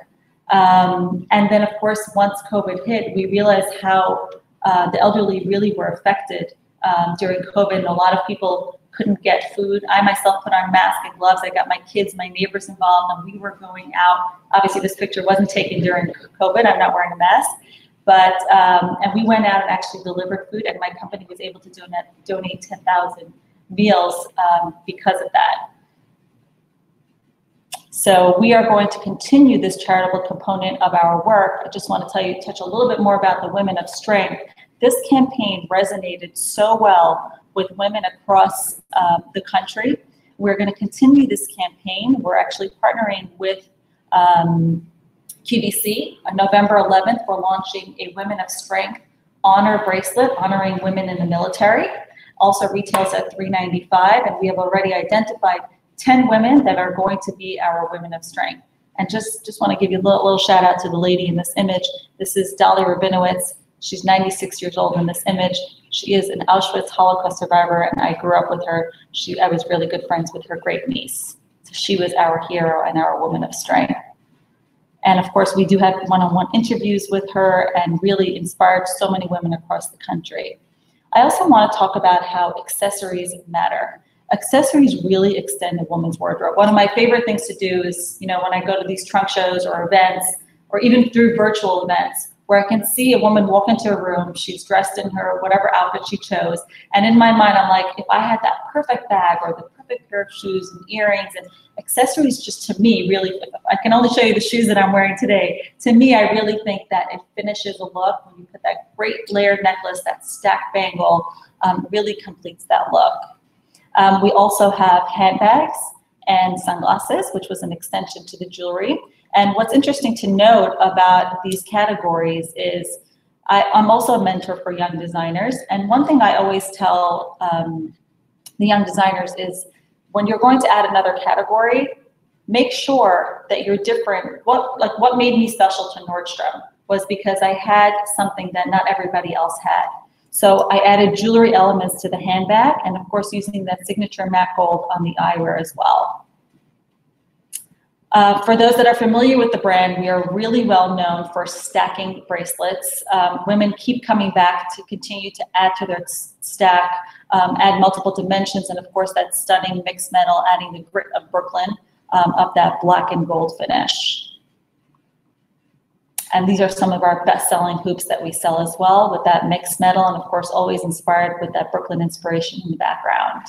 Um, and then, of course, once COVID hit, we realized how uh, the elderly really were affected um, during COVID. And a lot of people couldn't get food. I myself put on mask and gloves. I got my kids, my neighbors involved, and we were going out. Obviously, this picture wasn't taken during COVID. I'm not wearing a mask. But, um, and we went out and actually delivered food, and my company was able to donate, donate 10,000 meals um, because of that. So we are going to continue this charitable component of our work. I just want to tell you, touch a little bit more about the Women of Strength. This campaign resonated so well with women across uh, the country. We're going to continue this campaign. We're actually partnering with um, QVC. On November 11th, we're launching a Women of Strength honor bracelet honoring women in the military also retails at 395 and we have already identified 10 women that are going to be our women of strength. And just, just want to give you a little, little shout out to the lady in this image. This is Dolly Rabinowitz. She's 96 years old in this image. She is an Auschwitz Holocaust survivor, and I grew up with her. She, I was really good friends with her great niece. So she was our hero and our woman of strength. And of course, we do have one-on-one interviews with her and really inspired so many women across the country. I also want to talk about how accessories matter. Accessories really extend a woman's wardrobe. One of my favorite things to do is, you know, when I go to these trunk shows or events, or even through virtual events, where I can see a woman walk into a room, she's dressed in her whatever outfit she chose. And in my mind, I'm like, if I had that perfect bag or the perfect pair of shoes and earrings and accessories, just to me, really, I can only show you the shoes that I'm wearing today. To me, I really think that it finishes a look when you put that great layered necklace, that stacked bangle, um, really completes that look. Um, we also have handbags and sunglasses, which was an extension to the jewelry. And what's interesting to note about these categories is I, am also a mentor for young designers. And one thing I always tell um, the young designers is when you're going to add another category, make sure that you're different. What like what made me special to Nordstrom was because I had something that not everybody else had. So I added jewelry elements to the handbag and of course using that signature matte gold on the eyewear as well. Uh, for those that are familiar with the brand, we are really well known for stacking bracelets. Um, women keep coming back to continue to add to their stack, um, add multiple dimensions, and of course that stunning mixed metal, adding the grit of Brooklyn um, of that black and gold finish. And these are some of our best-selling hoops that we sell as well with that mixed metal, and of course always inspired with that Brooklyn inspiration in the background.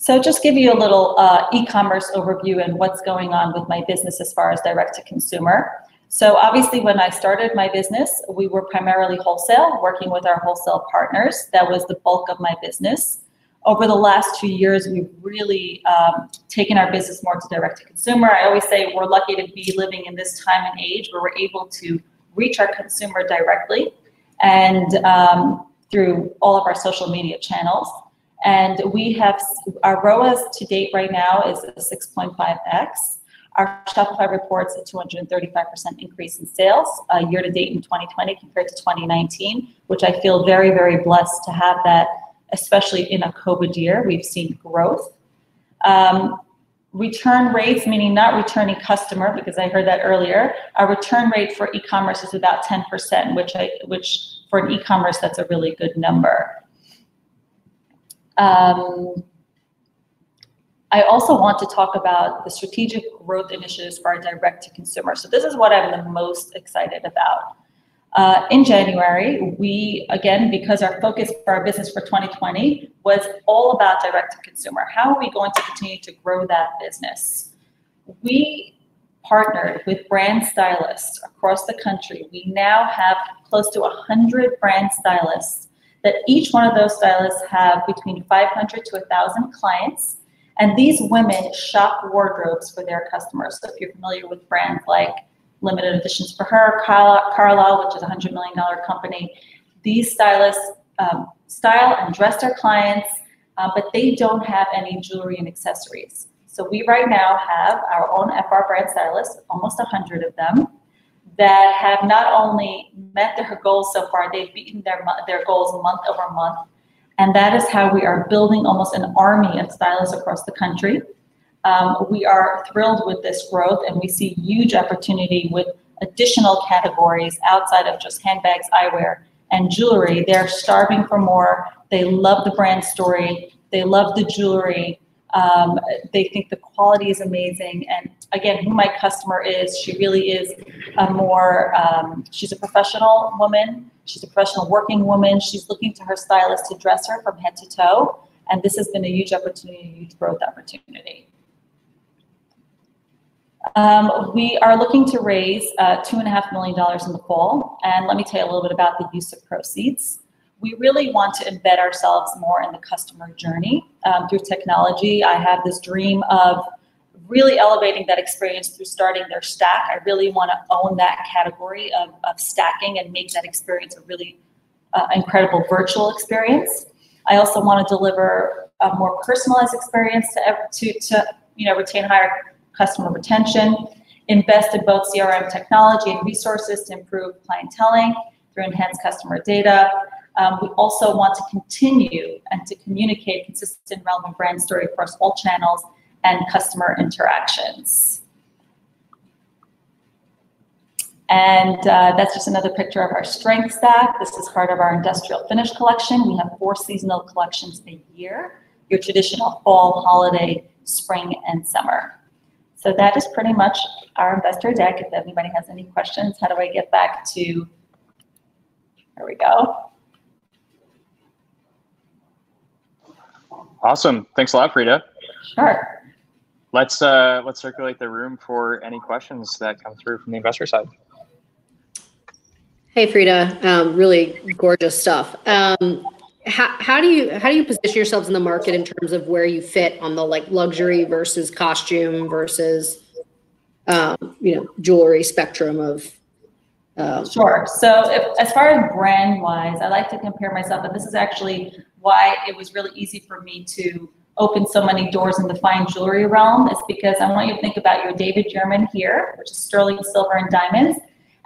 So just give you a little uh, e-commerce overview and what's going on with my business as far as direct to consumer. So obviously when I started my business, we were primarily wholesale, working with our wholesale partners. That was the bulk of my business. over the last two years, we've really um, taken our business more to direct to consumer. I always say we're lucky to be living in this time and age where we're able to reach our consumer directly and um, through all of our social media channels. And we have our ROAS to date right now is 6.5x. Our Shopify reports a 235% increase in sales uh, year to date in 2020 compared to 2019, which I feel very, very blessed to have that especially in a COVID year, we've seen growth. Um, return rates, meaning not returning customer, because I heard that earlier. Our return rate for e-commerce is about 10%, which I, which for an e-commerce, that's a really good number. Um, I also want to talk about the strategic growth initiatives for our direct to consumer. So this is what I'm the most excited about. Uh, in January, we, again, because our focus for our business for 2020 was all about direct to consumer. How are we going to continue to grow that business? We partnered with brand stylists across the country. We now have close to 100 brand stylists that each one of those stylists have between 500 to 1,000 clients. And these women shop wardrobes for their customers. So if you're familiar with brands like limited editions for her, Carlisle, which is a $100 million company. These stylists um, style and dress their clients, uh, but they don't have any jewelry and accessories. So we right now have our own FR brand stylists, almost 100 of them, that have not only met their goals so far, they've beaten their, their goals month over month. And that is how we are building almost an army of stylists across the country. Um, we are thrilled with this growth and we see huge opportunity with additional categories outside of just handbags, eyewear, and jewelry. They're starving for more. They love the brand story. They love the jewelry. Um, they think the quality is amazing. And again, who my customer is, she really is a more, um, she's a professional woman. She's a professional working woman. She's looking to her stylist to dress her from head to toe. And this has been a huge opportunity, a huge growth opportunity. Um, we are looking to raise uh, $2.5 million in the fall. And let me tell you a little bit about the use of proceeds. We really want to embed ourselves more in the customer journey um, through technology. I have this dream of really elevating that experience through starting their stack. I really want to own that category of, of stacking and make that experience a really uh, incredible virtual experience. I also want to deliver a more personalized experience to, to, to you know, retain higher customer retention, invest in both CRM technology and resources to improve clienteling through enhanced customer data. Um, we also want to continue and to communicate consistent, relevant brand story across all channels and customer interactions. And uh, that's just another picture of our strength stack. This is part of our industrial finish collection. We have four seasonal collections a year, your traditional fall, holiday, spring, and summer. So that is pretty much our investor deck. If anybody has any questions, how do I get back to, there we go. Awesome. Thanks a lot, Frida. Sure. Let's uh, let's circulate the room for any questions that come through from the investor side. Hey, Frida. Um, really gorgeous stuff. Um, how, how do you how do you position yourselves in the market in terms of where you fit on the like luxury versus costume versus um, you know jewelry spectrum of um, sure so if, as far as brand wise i like to compare myself and this is actually why it was really easy for me to open so many doors in the fine jewelry realm is because i want you to think about your david yurman here which is sterling silver and diamonds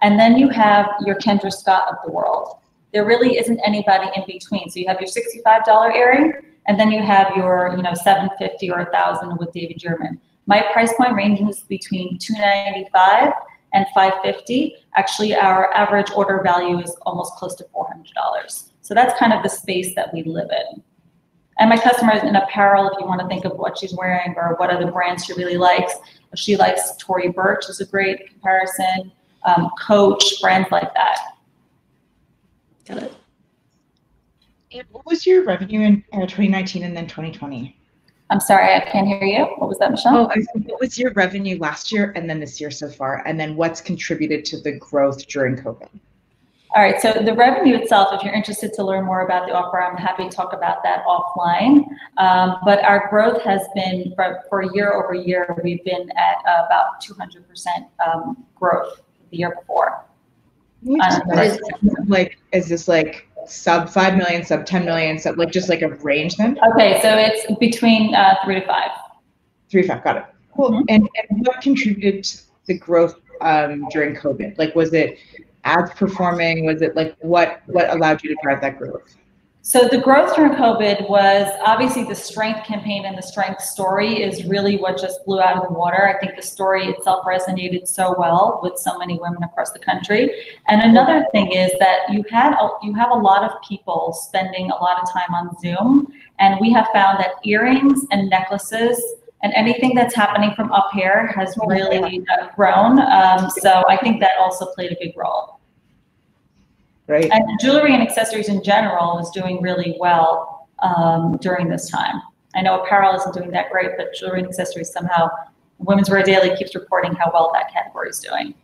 and then you have your kendra scott of the world there really isn't anybody in between. So you have your $65 earring, and then you have your, you know, 750 or 1000 with David Yurman. My price point ranges between 295 and 550. Actually, our average order value is almost close to $400. So that's kind of the space that we live in. And my customer is in apparel, if you want to think of what she's wearing or what other brands she really likes. If she likes Tory Burch is a great comparison, um, Coach, brands like that. Got it. And what was your revenue in uh, 2019 and then 2020? I'm sorry, I can't hear you. What was that, Michelle? Oh, what was your revenue last year and then this year so far? And then what's contributed to the growth during COVID? All right, so the revenue itself, if you're interested to learn more about the offer, I'm happy to talk about that offline. Um, but our growth has been, for, for year over year, we've been at about 200% um, growth the year before. Um, like, is this like sub 5 million, sub 10 million, sub like just like a range then? Okay, so it's between uh, three to five. Three to five, got it. Cool. Mm-hmm. And, and what contributed to the growth um, during COVID? Like, was it ads performing? Was it like what what allowed you to drive that growth? So the growth during COVID was obviously the strength campaign and the strength story is really what just blew out of the water. I think the story itself resonated so well with so many women across the country. And another thing is that you had you have a lot of people spending a lot of time on Zoom, and we have found that earrings and necklaces and anything that's happening from up here has really uh, grown. Um, so I think that also played a big role. Right. And jewelry and accessories in general is doing really well um, during this time. I know apparel isn't doing that great, but jewelry and accessories somehow, Women's Wear Daily keeps reporting how well that category is doing.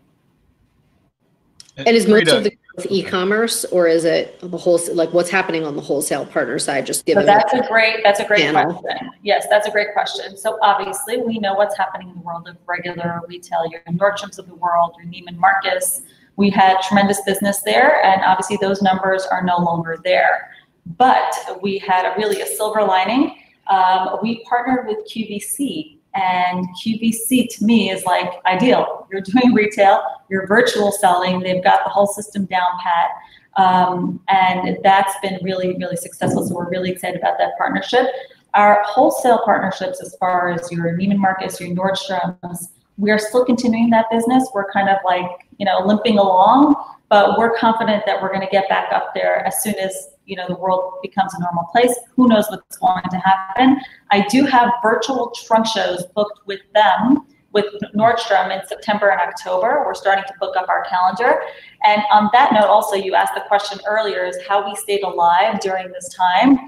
And is most of the e-commerce or is it the whole like what's happening on the wholesale partner side just given so that's a great that's a great channel. question. Yes that's a great question. So obviously we know what's happening in the world of regular retail. Your nordstrom's of the world your neiman marcus. We had tremendous business there and obviously those numbers are no longer there. But we had a really a silver lining. Um, we partnered with qvc and QVC to me is like ideal. You're doing retail, you're virtual selling, they've got the whole system down pat. Um, and that's been really, really successful. So we're really excited about that partnership. Our wholesale partnerships, as far as your Neiman Marcus, your Nordstrom's, we are still continuing that business. We're kind of like, you know, limping along, but we're confident that we're going to get back up there as soon as you know the world becomes a normal place. Who knows what's going to happen? I do have virtual trunk shows booked with them with Nordstrom in September and October. We're starting to book up our calendar. And on that note, also, you asked the question earlier is how we stayed alive during this time.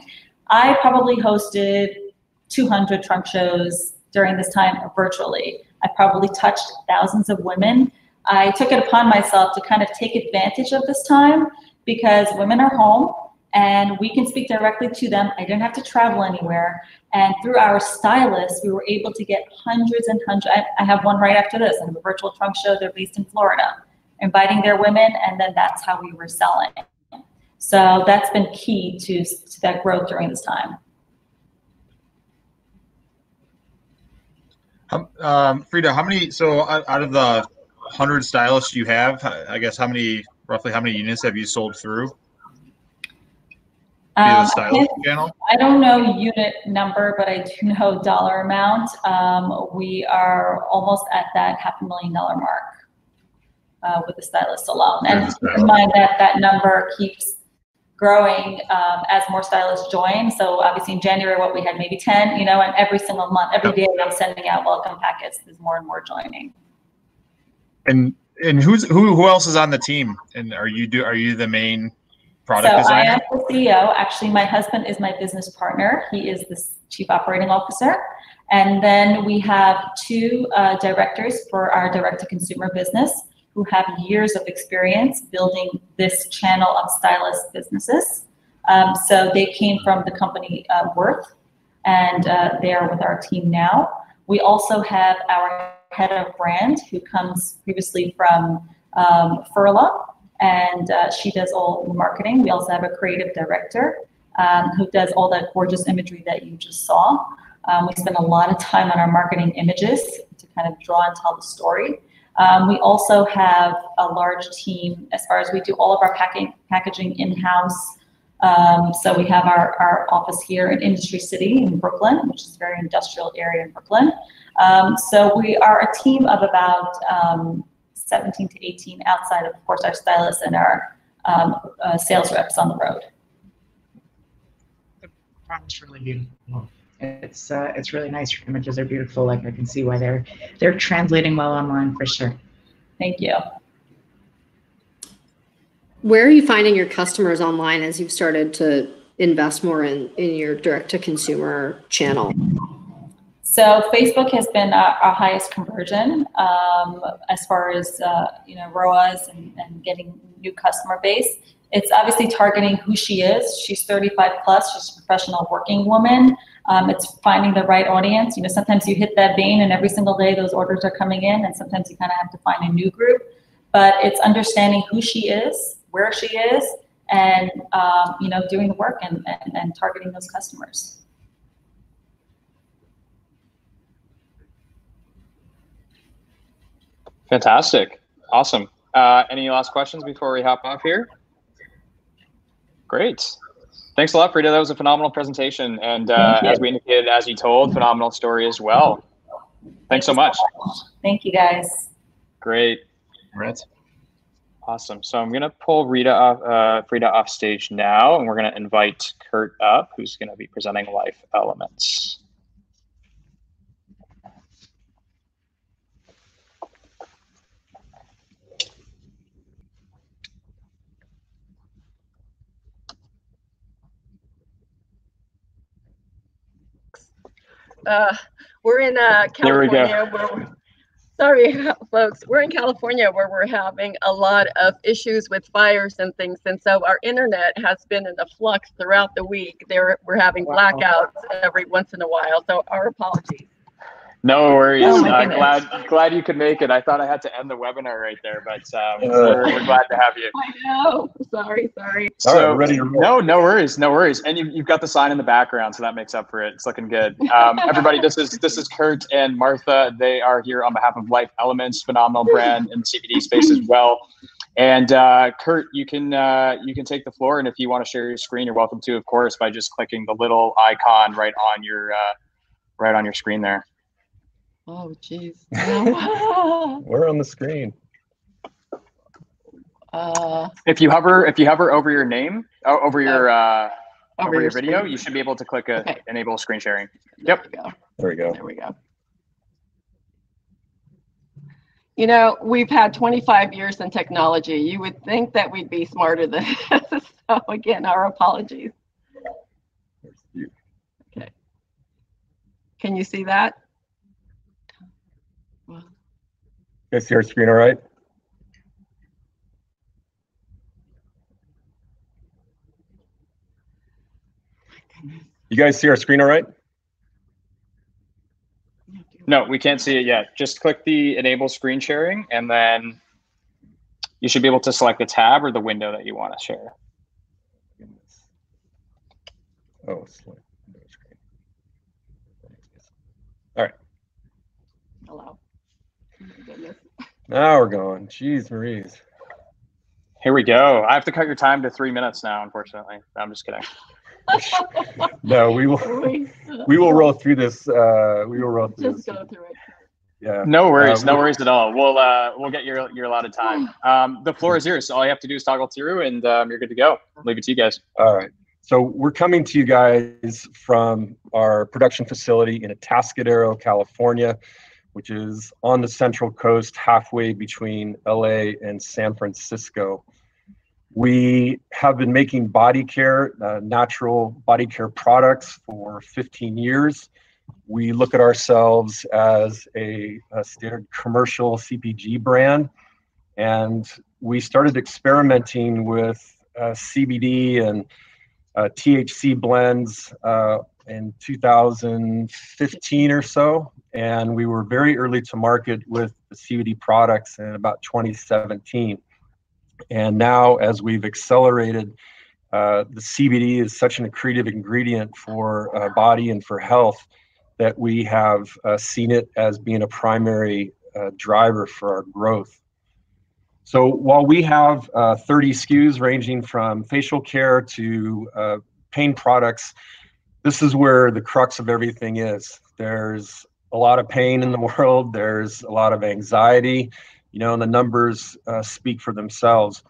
I probably hosted 200 trunk shows during this time virtually. I probably touched thousands of women. I took it upon myself to kind of take advantage of this time because women are home and we can speak directly to them. I didn't have to travel anywhere. And through our stylists, we were able to get hundreds and hundreds. I, I have one right after this. I have a virtual trunk show. They're based in Florida, inviting their women, and then that's how we were selling. So that's been key to, to that growth during this time. Um Frida, how many? So out of the hundred stylists you have, I guess how many, roughly, how many units have you sold through? Um, channel? I don't know unit number, but I do know dollar amount. Um, we are almost at that half a million dollar mark uh, with the stylist alone. And keep in mind that that number keeps growing um, as more stylists join. So obviously in January, what we had maybe 10, you know, and every single month, every day I'm sending out welcome packets. There's more and more joining. And and who's who who else is on the team? And are you do are you the main product so designer? I am the CEO. Actually, my husband is my business partner. He is the chief operating officer. And then we have two uh, directors for our direct to consumer business who have years of experience building this channel of stylist businesses. Um, so they came from the company uh, Worth, and uh, they are with our team now. We also have our head of brand who comes previously from um, Furla, and uh, she does all the marketing. We also have a creative director um, who does all that gorgeous imagery that you just saw. Um, we spend a lot of time on our marketing images to kind of draw and tell the story. Um, we also have a large team as far as we do all of our packing, packaging in-house. Um, so we have our, our office here in Industry City in Brooklyn, which is a very industrial area in Brooklyn. Um, so we are a team of about um, 17 to 18 outside of, of course, our stylists and our um, uh, sales reps on the road. The is really beautiful. It's uh, it's really nice. Your images are beautiful. Like I can see why they're they're translating well online for sure. Thank you. Where are you finding your customers online as you've started to invest more in in your direct to consumer channel? So Facebook has been our, our highest conversion um, as far as uh, you know ROAS and, and, getting new customer base. It's obviously targeting who she is. She's 35 plus. She's a professional working woman. Um, it's finding the right audience. You know, sometimes you hit that vein, and every single day those orders are coming in, and sometimes you kind of have to find a new group. But it's understanding who she is, where she is, and um, you know, doing the work and, and, and targeting those customers. Fantastic. Awesome. Uh, any last questions before we hop off here? Great. Thanks a lot, Frida. That was a phenomenal presentation. And uh, as we indicated, as you told, phenomenal story as well. Thanks so much. Thank you, guys. Great. Congrats. Awesome. So I'm going to pull Rita off, uh, Frida off stage now, and we're going to invite Kurt up, who's going to be presenting life elements. Uh, we're in uh, California. Where sorry, folks. We're in California where we're having a lot of issues with fires and things, and so our internet has been in a flux throughout the week. There, we're having blackouts every once in a while. So our apologies. No worries. Oh uh, glad glad you could make it. I thought I had to end the webinar right there, but um, we're, we're, glad to have you. I know. Sorry, sorry. So, ready no, no worries, no worries. And you, you've got the sign in the background, so that makes up for it. It's looking good. Um, everybody, this is this is Kurt and Martha. They are here on behalf of Life Elements, phenomenal brand in the CBD space as well. And uh, Kurt, you can uh, you can take the floor, and if you want to share your screen, you're welcome to, of course, by just clicking the little icon right on your uh, right on your screen there. Oh, jeez. We're on the screen. Uh, if you hover, if you hover over your name, oh, over your uh, over, over your, your video, screen. you should be able to click a, okay. enable screen sharing. Yep. There we go. There we go. There we go. You know, we've had 25 years in technology. You would think that we'd be smarter than this. so again, our apologies. Okay. Can you see that? You guys see our screen all right? You guys see our screen all right? No, we can't see it yet. Just click the enable screen sharing and then you should be able to select the tab or the window that you want to share. Oh, All right. Hello. Now we're going. Jeez, Marie's. Here we go. I have to cut your time to three minutes now, unfortunately. No, I'm just kidding. no, we will. We will roll through this. Uh, we will roll through. Just this. go through it. Yeah. No worries. Uh, no worries at all. We'll uh, we'll get your your allotted time. Um, the floor is yours. So all you have to do is toggle through, and um, you're good to go. I'll leave it to you guys. All right. So we're coming to you guys from our production facility in Atascadero, California which is on the central coast, halfway between LA and San Francisco. We have been making body care, uh, natural body care products for 15 years. We look at ourselves as a, a standard commercial CPG brand, and we started experimenting with uh, CBD and uh, THC blends uh, in 2015 or so and we were very early to market with the CBD products in about 2017. And now, as we've accelerated, uh, the CBD is such an accretive ingredient for uh, body and for health that we have uh, seen it as being a primary uh, driver for our growth. So while we have uh, 30 SKUs ranging from facial care to uh, pain products, this is where the crux of everything is. There's a lot of pain in the world. There's a lot of anxiety, you know, and the numbers uh, speak for themselves.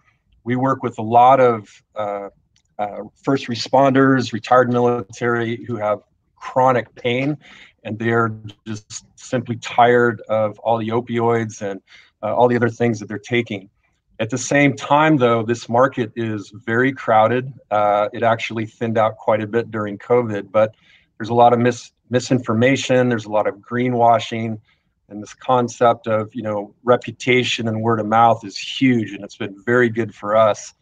We work with a lot of uh, uh, first responders, retired military who have chronic pain, and they're just simply tired of all the opioids and uh, all the other things that they're taking. At the same time, though, this market is very crowded. Uh, it actually thinned out quite a bit during COVID, but there's a lot of mis- misinformation, there's a lot of greenwashing, and this concept of you know reputation and word of mouth is huge and it's been very good for us.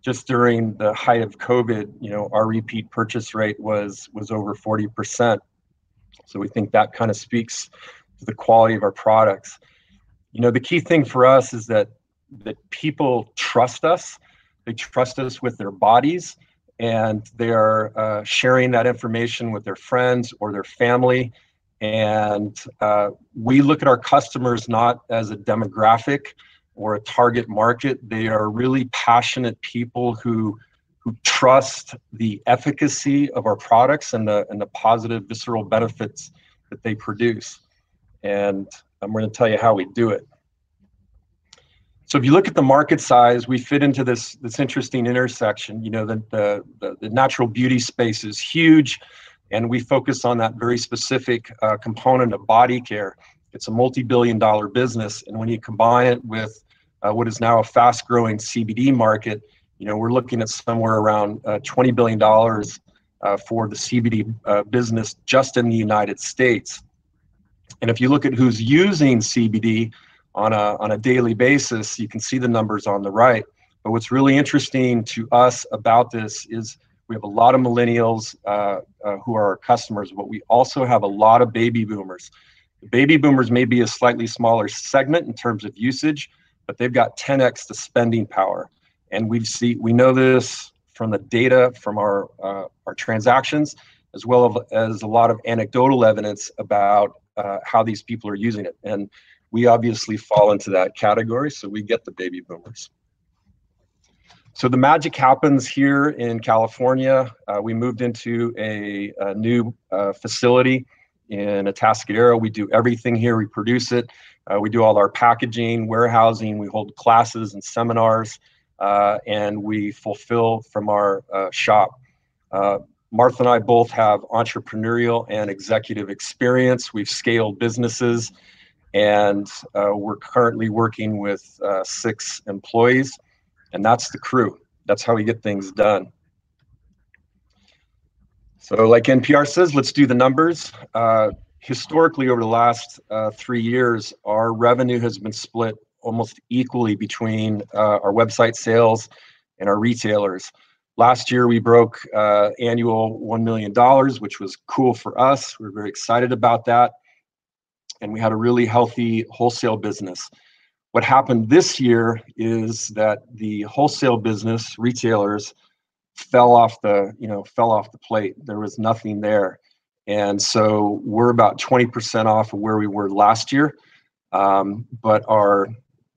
Just during the height of covid you know our repeat purchase rate was was over 40% so we think that kind of speaks to the quality of our products. You know the key thing for us is that that people trust us they trust us with their bodies and they are uh, sharing that information with their friends or their family and uh, we look at our customers not as a demographic or a target market. They are really passionate people who who trust the efficacy of our products and the and the positive visceral benefits that they produce. And I'm going to tell you how we do it. So if you look at the market size, we fit into this this interesting intersection. You know, the the, the, the natural beauty space is huge and we focus on that very specific uh, component of body care. It's a multi-billion dollar business, and when you combine it with uh, what is now a fast-growing CBD market, you know we're looking at somewhere around uh, 20 billion dollars uh, for the CBD uh, business just in the United States. And if you look at who's using CBD on a on a daily basis, you can see the numbers on the right. But what's really interesting to us about this is we have a lot of millennials uh, uh, who are our customers, but we also have a lot of baby boomers. The baby boomers may be a slightly smaller segment in terms of usage, but they've got 10x the spending power. And we see we know this from the data from our uh, our transactions, as well as a lot of anecdotal evidence about uh, how these people are using it. And we obviously fall into that category, so we get the baby boomers. So the magic happens here in California. Uh, we moved into a, a new uh, facility in Atascadero. We do everything here. We produce it. Uh, we do all our packaging, warehousing. We hold classes and seminars, uh, and we fulfill from our uh, shop. Uh, Martha and I both have entrepreneurial and executive experience. We've scaled businesses, and we're currently working with six employees and that's the crew. That's how we get things done. So like NPR says, let's do the numbers. Uh, historically, over the last uh, three years, our revenue has been split almost equally between uh, our website sales and our retailers. Last year, we broke uh, annual $1 million, which was cool for us. We we're very excited about that. And we had a really healthy wholesale business. What happened this year is that the wholesale business retailers fell off the you know fell off the plate. There was nothing there, and so we're about 20% off of where we were last year. Um, but our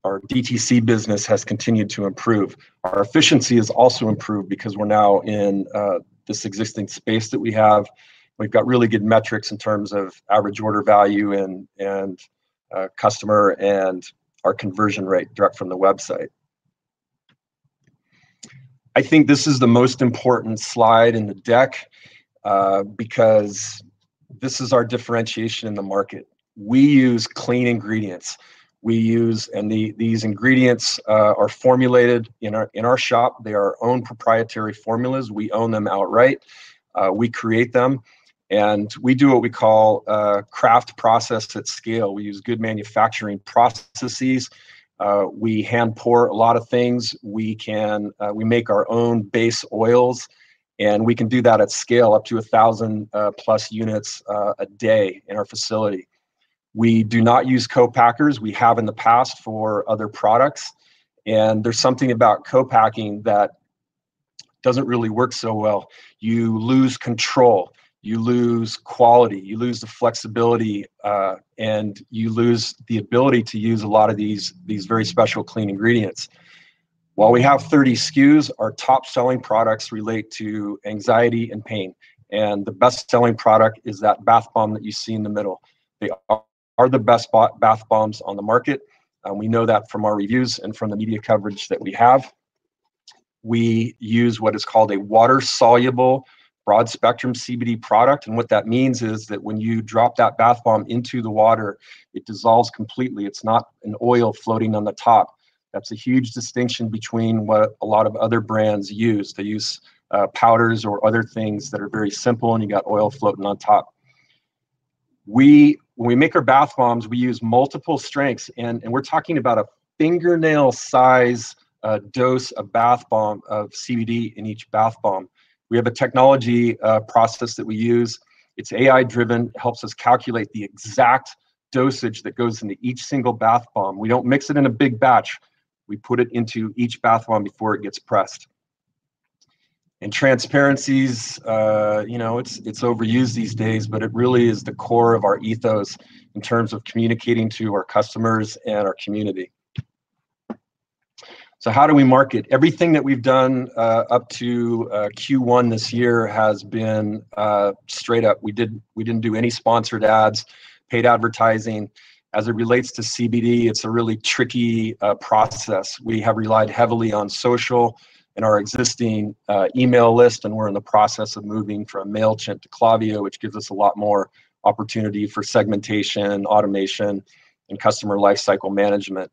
our DTC business has continued to improve. Our efficiency has also improved because we're now in uh, this existing space that we have. We've got really good metrics in terms of average order value and and uh, customer and our conversion rate direct from the website. I think this is the most important slide in the deck uh, because this is our differentiation in the market. We use clean ingredients. We use, and the, these ingredients uh, are formulated in our, in our shop. They are our own proprietary formulas. We own them outright. Uh, we create them. And we do what we call uh, craft process at scale. We use good manufacturing processes. Uh, we hand pour a lot of things. We can uh, we make our own base oils, and we can do that at scale, up to a thousand uh, plus units uh, a day in our facility. We do not use co-packers. We have in the past for other products, and there's something about co-packing that doesn't really work so well. You lose control you lose quality, you lose the flexibility, uh, and you lose the ability to use a lot of these, these very special clean ingredients. While we have 30 SKUs, our top selling products relate to anxiety and pain. And the best selling product is that bath bomb that you see in the middle. They are the best bath bombs on the market. We know that from our reviews and from the media coverage that we have. We use what is called a water soluble broad spectrum CBD product. And what that means is that when you drop that bath bomb into the water, it dissolves completely. It's not an oil floating on the top. That's a huge distinction between what a lot of other brands use. They use uh, powders or other things that are very simple and you got oil floating on top. We when we make our bath bombs, we use multiple strengths, and, and we're talking about a fingernail size uh, dose of bath bomb of CBD in each bath bomb. We have a technology uh, process that we use. It's AI driven, helps us calculate the exact dosage that goes into each single bath bomb. We don't mix it in a big batch. We put it into each bath bomb before it gets pressed. And transparencies, uh, you know, it's it's overused these days, but it really is the core of our ethos in terms of communicating to our customers and our community. So how do we market? Everything that we've done uh, up to uh, Q1 this year has been uh, straight up. We did we didn't do any sponsored ads, paid advertising. As it relates to CBD, it's a really tricky uh, process. We have relied heavily on social and our existing uh, email list, and we're in the process of moving from Mailchimp to Klaviyo, which gives us a lot more opportunity for segmentation, automation, and customer lifecycle management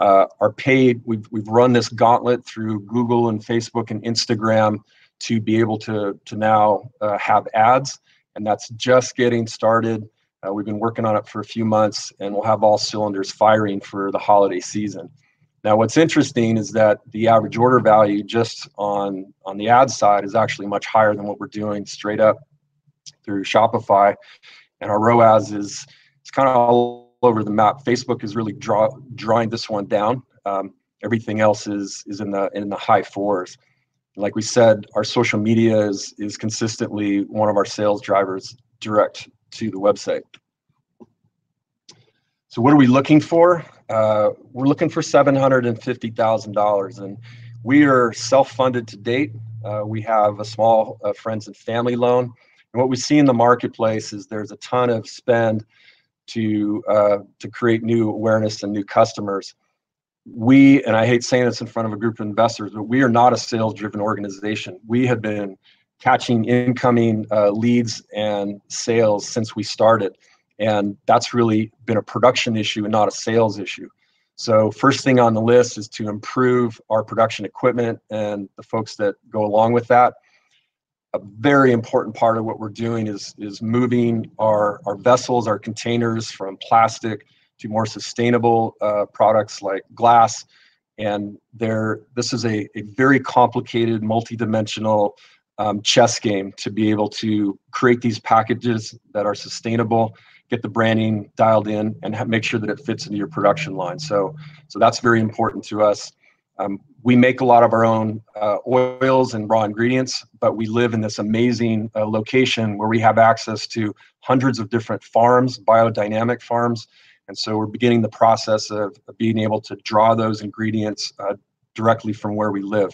uh, are paid. We've, we've run this gauntlet through Google and Facebook and Instagram to be able to, to now uh, have ads, and that's just getting started. Uh, we've been working on it for a few months, and we'll have all cylinders firing for the holiday season. Now, what's interesting is that the average order value just on on the ad side is actually much higher than what we're doing straight up through Shopify, and our ROAS is it's kind of over the map. Facebook is really draw, drawing this one down. Um, everything else is is in the in the high fours. Like we said, our social media is is consistently one of our sales drivers direct to the website. So what are we looking for? Uh, we're looking for seven hundred and fifty thousand dollars, and we are self-funded to date. Uh, we have a small uh, friends and family loan, and what we see in the marketplace is there's a ton of spend to uh, to create new awareness and new customers. We and I hate saying this in front of a group of investors, but we are not a sales-driven organization. We have been catching incoming uh, leads and sales since we started, and that's really been a production issue and not a sales issue. So first thing on the list is to improve our production equipment and the folks that go along with that a very important part of what we're doing is is moving our our vessels, our containers from plastic to more sustainable uh, products like glass. And there, this is a, a very complicated, multidimensional um, chess game to be able to create these packages that are sustainable, get the branding dialed in, and have, make sure that it fits into your production line. So, so that's very important to us. Um, we make a lot of our own uh, oils and raw ingredients, but we live in this amazing uh, location where we have access to hundreds of different farms, biodynamic farms. And so we're beginning the process of, being able to draw those ingredients uh, directly from where we live.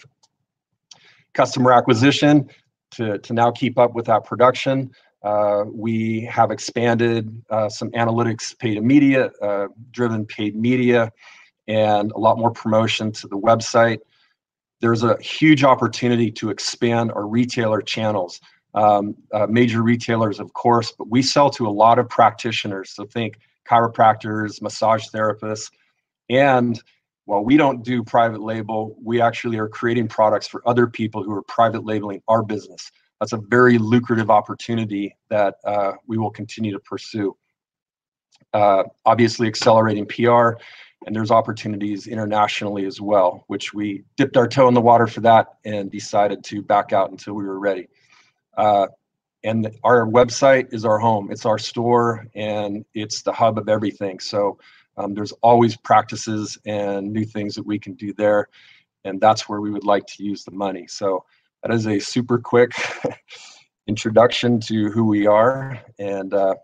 Customer acquisition to, to now keep up with our production. Uh, we have expanded uh, some analytics paid media, uh, driven paid media and a lot more promotion to the website. There's a huge opportunity to expand our retailer channels. Um, uh, major retailers, of course, but we sell to a lot of practitioners. So think chiropractors, massage therapists, and while we don't do private label, we actually are creating products for other people who are private labeling our business. That's a very lucrative opportunity that uh, we will continue to pursue. Uh, obviously, accelerating PR and there's opportunities internationally as well, which we dipped our toe in the water for that and decided to back out until we were ready. Uh, and our website is our home. It's our store, and it's the hub of everything. So um, there's always practices and new things that we can do there, and that's where we would like to use the money. So that is a super quick introduction to who we are, and uh,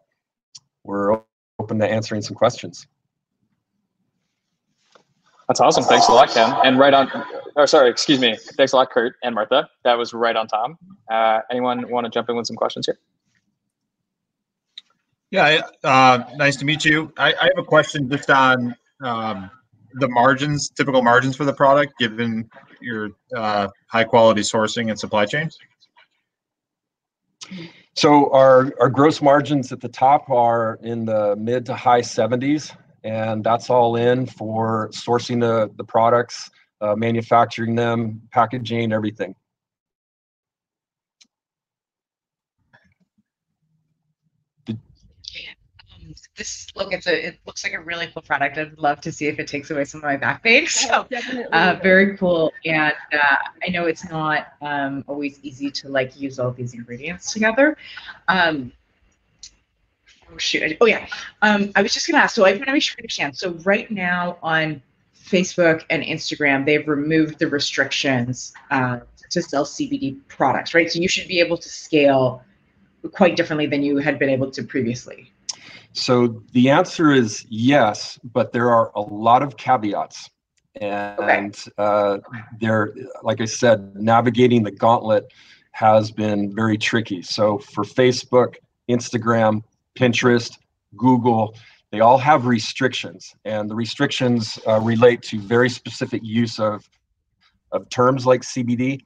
we're open to answering some questions. That's awesome. Thanks a lot, Ken. And right on. Oh, sorry. Excuse me. Thanks a lot, Kurt and Martha. That was right on time. Uh, anyone want to jump in with some questions here? Yeah. Uh, nice to meet you. I, I, have a question just on um, the margins, typical margins for the product, given your uh, high quality sourcing and supply chains. So our, our gross margins at the top are in the mid to high 70s and that's all in for sourcing the, the products, uh, manufacturing them, packaging, everything. Um, this look, it's a it looks like a really cool product. I'd love to see if it takes away some of my back pain. So uh, very cool. And uh, I know it's not um, always easy to like use all these ingredients together. Um, oh shoot! Oh yeah. Um, I was just gonna ask. So I want to make sure I understand. So right now on Facebook and Instagram, they've removed the restrictions uh, to sell CBD products, right? So you should be able to scale quite differently than you had been able to previously. So the answer is yes, but there are a lot of caveats. And okay. uh, there, like I said, navigating the gauntlet has been very tricky. So for Facebook, Instagram, Pinterest, Google, they all have restrictions, and the restrictions uh, relate to very specific use of of terms like CBD.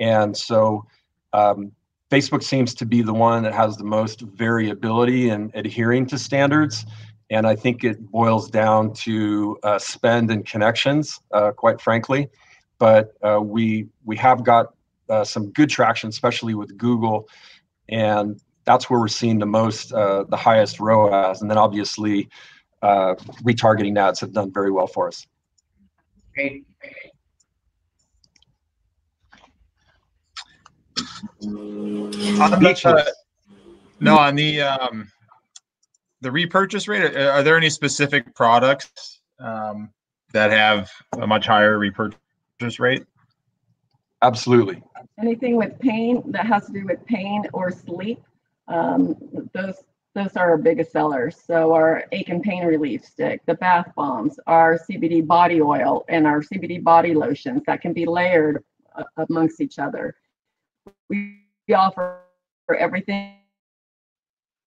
And so um, Facebook seems to be the one that has the most variability in adhering to standards. And I think it boils down to uh, spend and connections, uh, quite frankly. But uh, we we have got uh, some good traction, especially with Google, and that's where we're seeing the most, uh, the highest ROAS. And then obviously, uh, retargeting ads have done very well for us. Great. On the, uh, no, on the um, the repurchase rate, are, are there any specific products um, that have a much higher repurchase rate? Absolutely. Anything with pain that has to do with pain or sleep, um, those those are our biggest sellers. So our ache and pain relief stick, the bath bombs, our CBD body oil, and our CBD body lotions that can be layered amongst each other we offer everything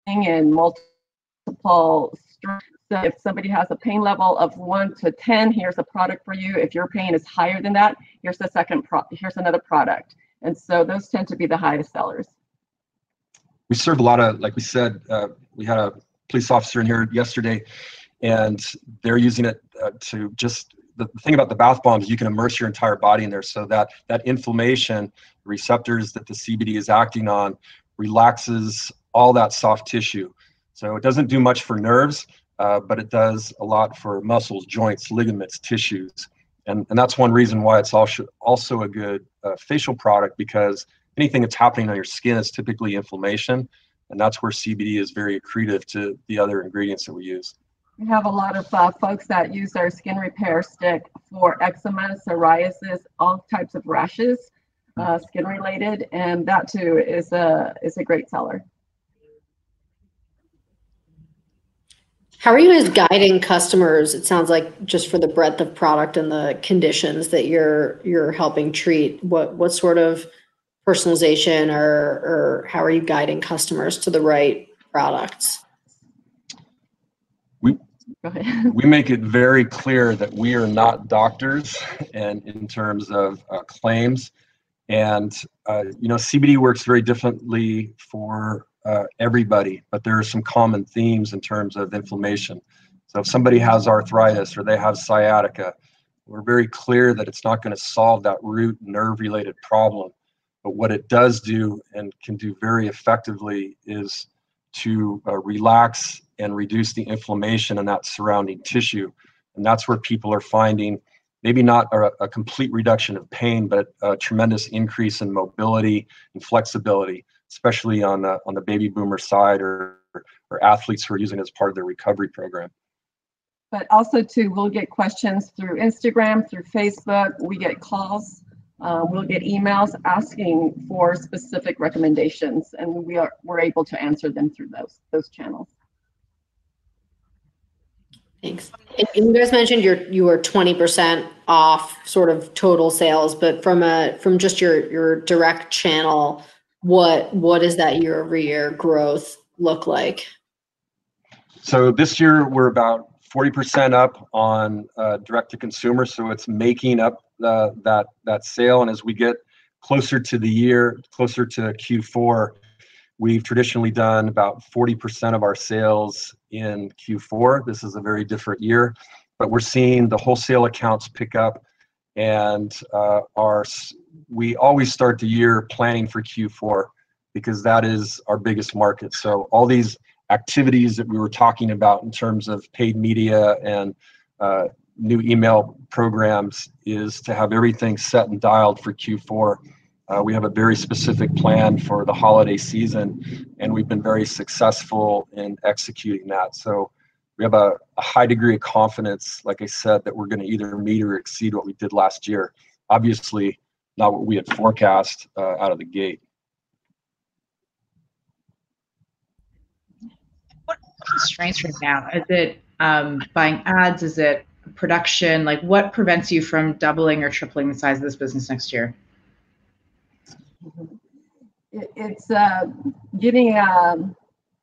in multiple strengths. So if somebody has a pain level of one to 10, here's a product for you. If your pain is higher than that, here's the second pro here's another product. And so those tend to be the highest sellers. We serve a lot of, like we said, uh, we had a police officer in here yesterday and they're using it uh, to just the thing about the bath bombs, you can immerse your entire body in there so that that inflammation receptors that the CBD is acting on relaxes all that soft tissue. So it doesn't do much for nerves, uh, but it does a lot for muscles, joints, ligaments, tissues. And, and that's one reason why it's also, also a good uh, facial product because anything that's happening on your skin is typically inflammation. And that's where CBD is very accretive to the other ingredients that we use. We have a lot of uh, folks that use our skin repair stick for eczema, psoriasis, all types of rashes, uh, skin related, and that too is a is a great seller. How are you guys guiding customers? It sounds like just for the breadth of product and the conditions that you're you're helping treat. What what sort of personalization or or how are you guiding customers to the right products? we we make it very clear that we are not doctors and in terms of uh, claims. And uh, you know cbd works very differently for uh, everybody but there are some common themes in terms of inflammation. So if somebody has arthritis or they have sciatica we're very clear that it's not going to solve that root nerve related problem but what it does do and can do very effectively is to uh, relax and reduce the inflammation in that surrounding tissue. And that's where people are finding maybe not a, a, complete reduction of pain, but a tremendous increase in mobility and flexibility, especially on the, on the baby boomer side or, or athletes who are using it as part of their recovery program. But also too, we'll get questions through Instagram, through Facebook. We get calls. Uh, we'll get emails asking for specific recommendations, and we are we're able to answer them through those those channels. Thanks. And you guys mentioned you're you were 20% off sort of total sales, but from a from just your your direct channel, what what does that year over year growth look like? So this year we're about 40% up on uh, direct to consumer, so it's making up that that sale. And as we get closer to the year, closer to Q4, We've traditionally done about 40% of our sales in Q4. This is a very different year, but we're seeing the wholesale accounts pick up and uh, our we always start the year planning for Q4 because that is our biggest market. So all these activities that we were talking about in terms of paid media and uh, new email programs is to have everything set and dialed for Q4. Uh, we have a very specific plan for the holiday season, and we've been very successful in executing that. So we have a, a high degree of confidence, like I said, that we're going to either meet or exceed what we did last year. Obviously, not what we had forecast uh, out of the gate. What constraints right now? Is it um, buying ads? Is it production? Like, what prevents you from doubling or tripling the size of this business next year? It's uh, getting um,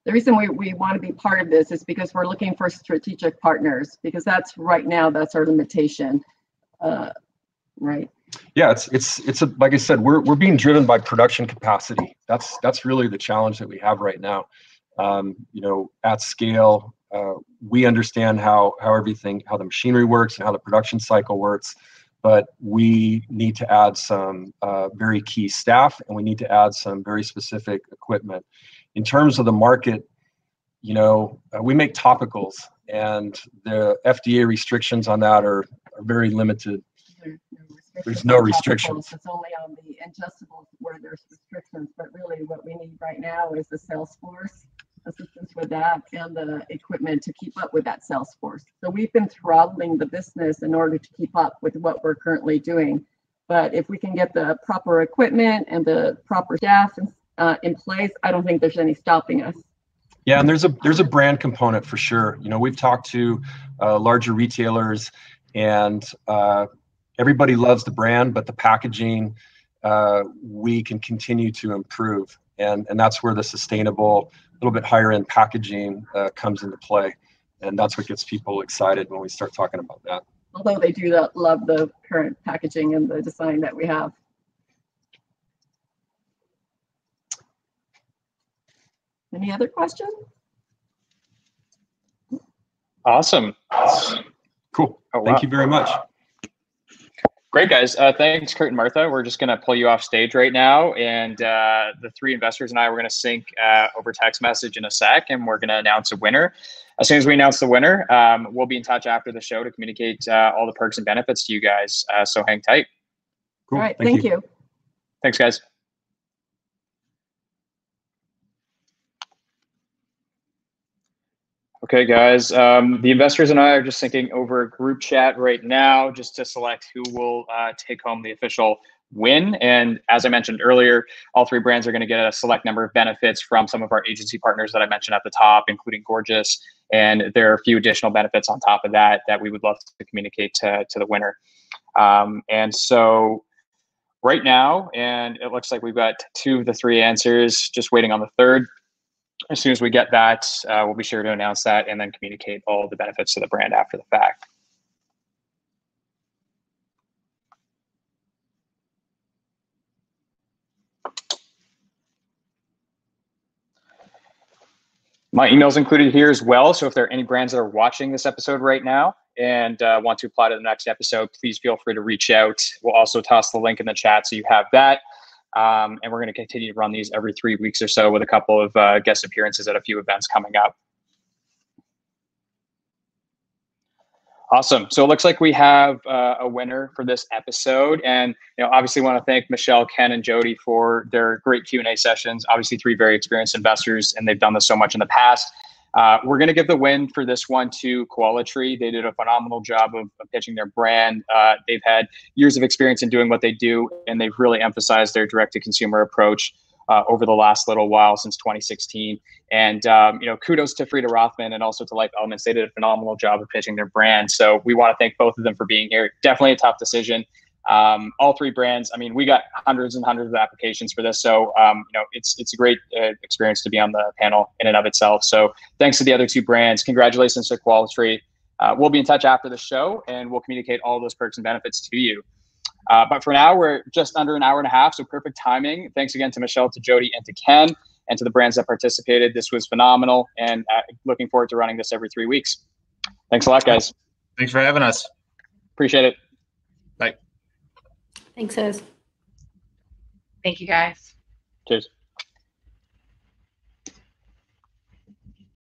the reason we, we want to be part of this is because we're looking for strategic partners because that's right now that's our limitation uh, right yeah it's it's it's a, like i said we're, we're being driven by production capacity that's that's really the challenge that we have right now um, you know at scale uh, we understand how how everything how the machinery works and how the production cycle works but we need to add some uh, very key staff and we need to add some very specific equipment in terms of the market, you know, uh, we make topicals, and the FDA restrictions on that are, are very limited. There's no restrictions. It's only on the ingestibles where there's restrictions, but really what we need right now is the sales force assistance with that and the equipment to keep up with that sales force. So we've been throttling the business in order to keep up with what we're currently doing. But if we can get the proper equipment and the proper staff and uh, in place, I don't think there's any stopping us. Yeah, and there's a there's a brand component for sure. You know, we've talked to uh, larger retailers, and uh, everybody loves the brand, but the packaging uh, we can continue to improve, and and that's where the sustainable, a little bit higher end packaging uh, comes into play, and that's what gets people excited when we start talking about that. Although they do love the current packaging and the design that we have. Any other questions? Awesome. Cool. Oh, Thank wow. you very much. Great, guys. Uh, thanks, Kurt and Martha. We're just going to pull you off stage right now. And uh, the three investors and I, we're going to sync uh, over text message in a sec, and we're going to announce a winner. As soon as we announce the winner, um, we'll be in touch after the show to communicate uh, all the perks and benefits to you guys. Uh, so hang tight. Cool. All right. Thank, thank you. you. Thanks, guys. Okay, guys. Um, the investors and I are just thinking over a group chat right now just to select who will uh, take home the official win. And as I mentioned earlier, all three brands are going to get a select number of benefits from some of our agency partners that I mentioned at the top, including Gorgias. And there are a few additional benefits on top of that that we would love to communicate to, to the winner. Um, and so right now, and it looks like we've got two of the three answers, just waiting on the third as soon as we get that, uh, we'll be sure to announce that and then communicate all the benefits to the brand after the fact. My email is included here as well. So if there are any brands that are watching this episode right now and uh, want to apply to the next episode, please feel free to reach out. We'll also toss the link in the chat so you have that. Um, and we're going to continue to run these every three weeks or so with a couple of uh, guest appearances at a few events coming up. Awesome. So it looks like we have uh, a winner for this episode, and you know, obviously, want to thank Michelle, Ken, and Jody for their great Q and A sessions. Obviously, three very experienced investors, and they've done this so much in the past. Uh, we're going to give the win for this one to Coalatree. They did a phenomenal job of, of pitching their brand. Uh, they've had years of experience in doing what they do, and they've really emphasized their direct to consumer approach uh, over the last little while since 2016. And um, you know, kudos to Frida Rothman and also to Life Elements. They did a phenomenal job of pitching their brand. So we want to thank both of them for being here. Definitely a tough decision um, all three brands. I mean, we got hundreds and hundreds of applications for this, so um, you know it's it's a great uh, experience to be on the panel in and of itself. So thanks to the other two brands. Congratulations to Coalatree. Uh, we'll be in touch after the show, and we'll communicate all those perks and benefits to you. Uh, but for now, we're just under an hour and a half, so perfect timing. Thanks again to Michelle, to Jody, and to Ken, and to the brands that participated. This was phenomenal, and uh, looking forward to running this every three weeks. Thanks a lot, guys. Thanks for having us. Appreciate it. Thanks, Ez. Thank you, guys. Cheers.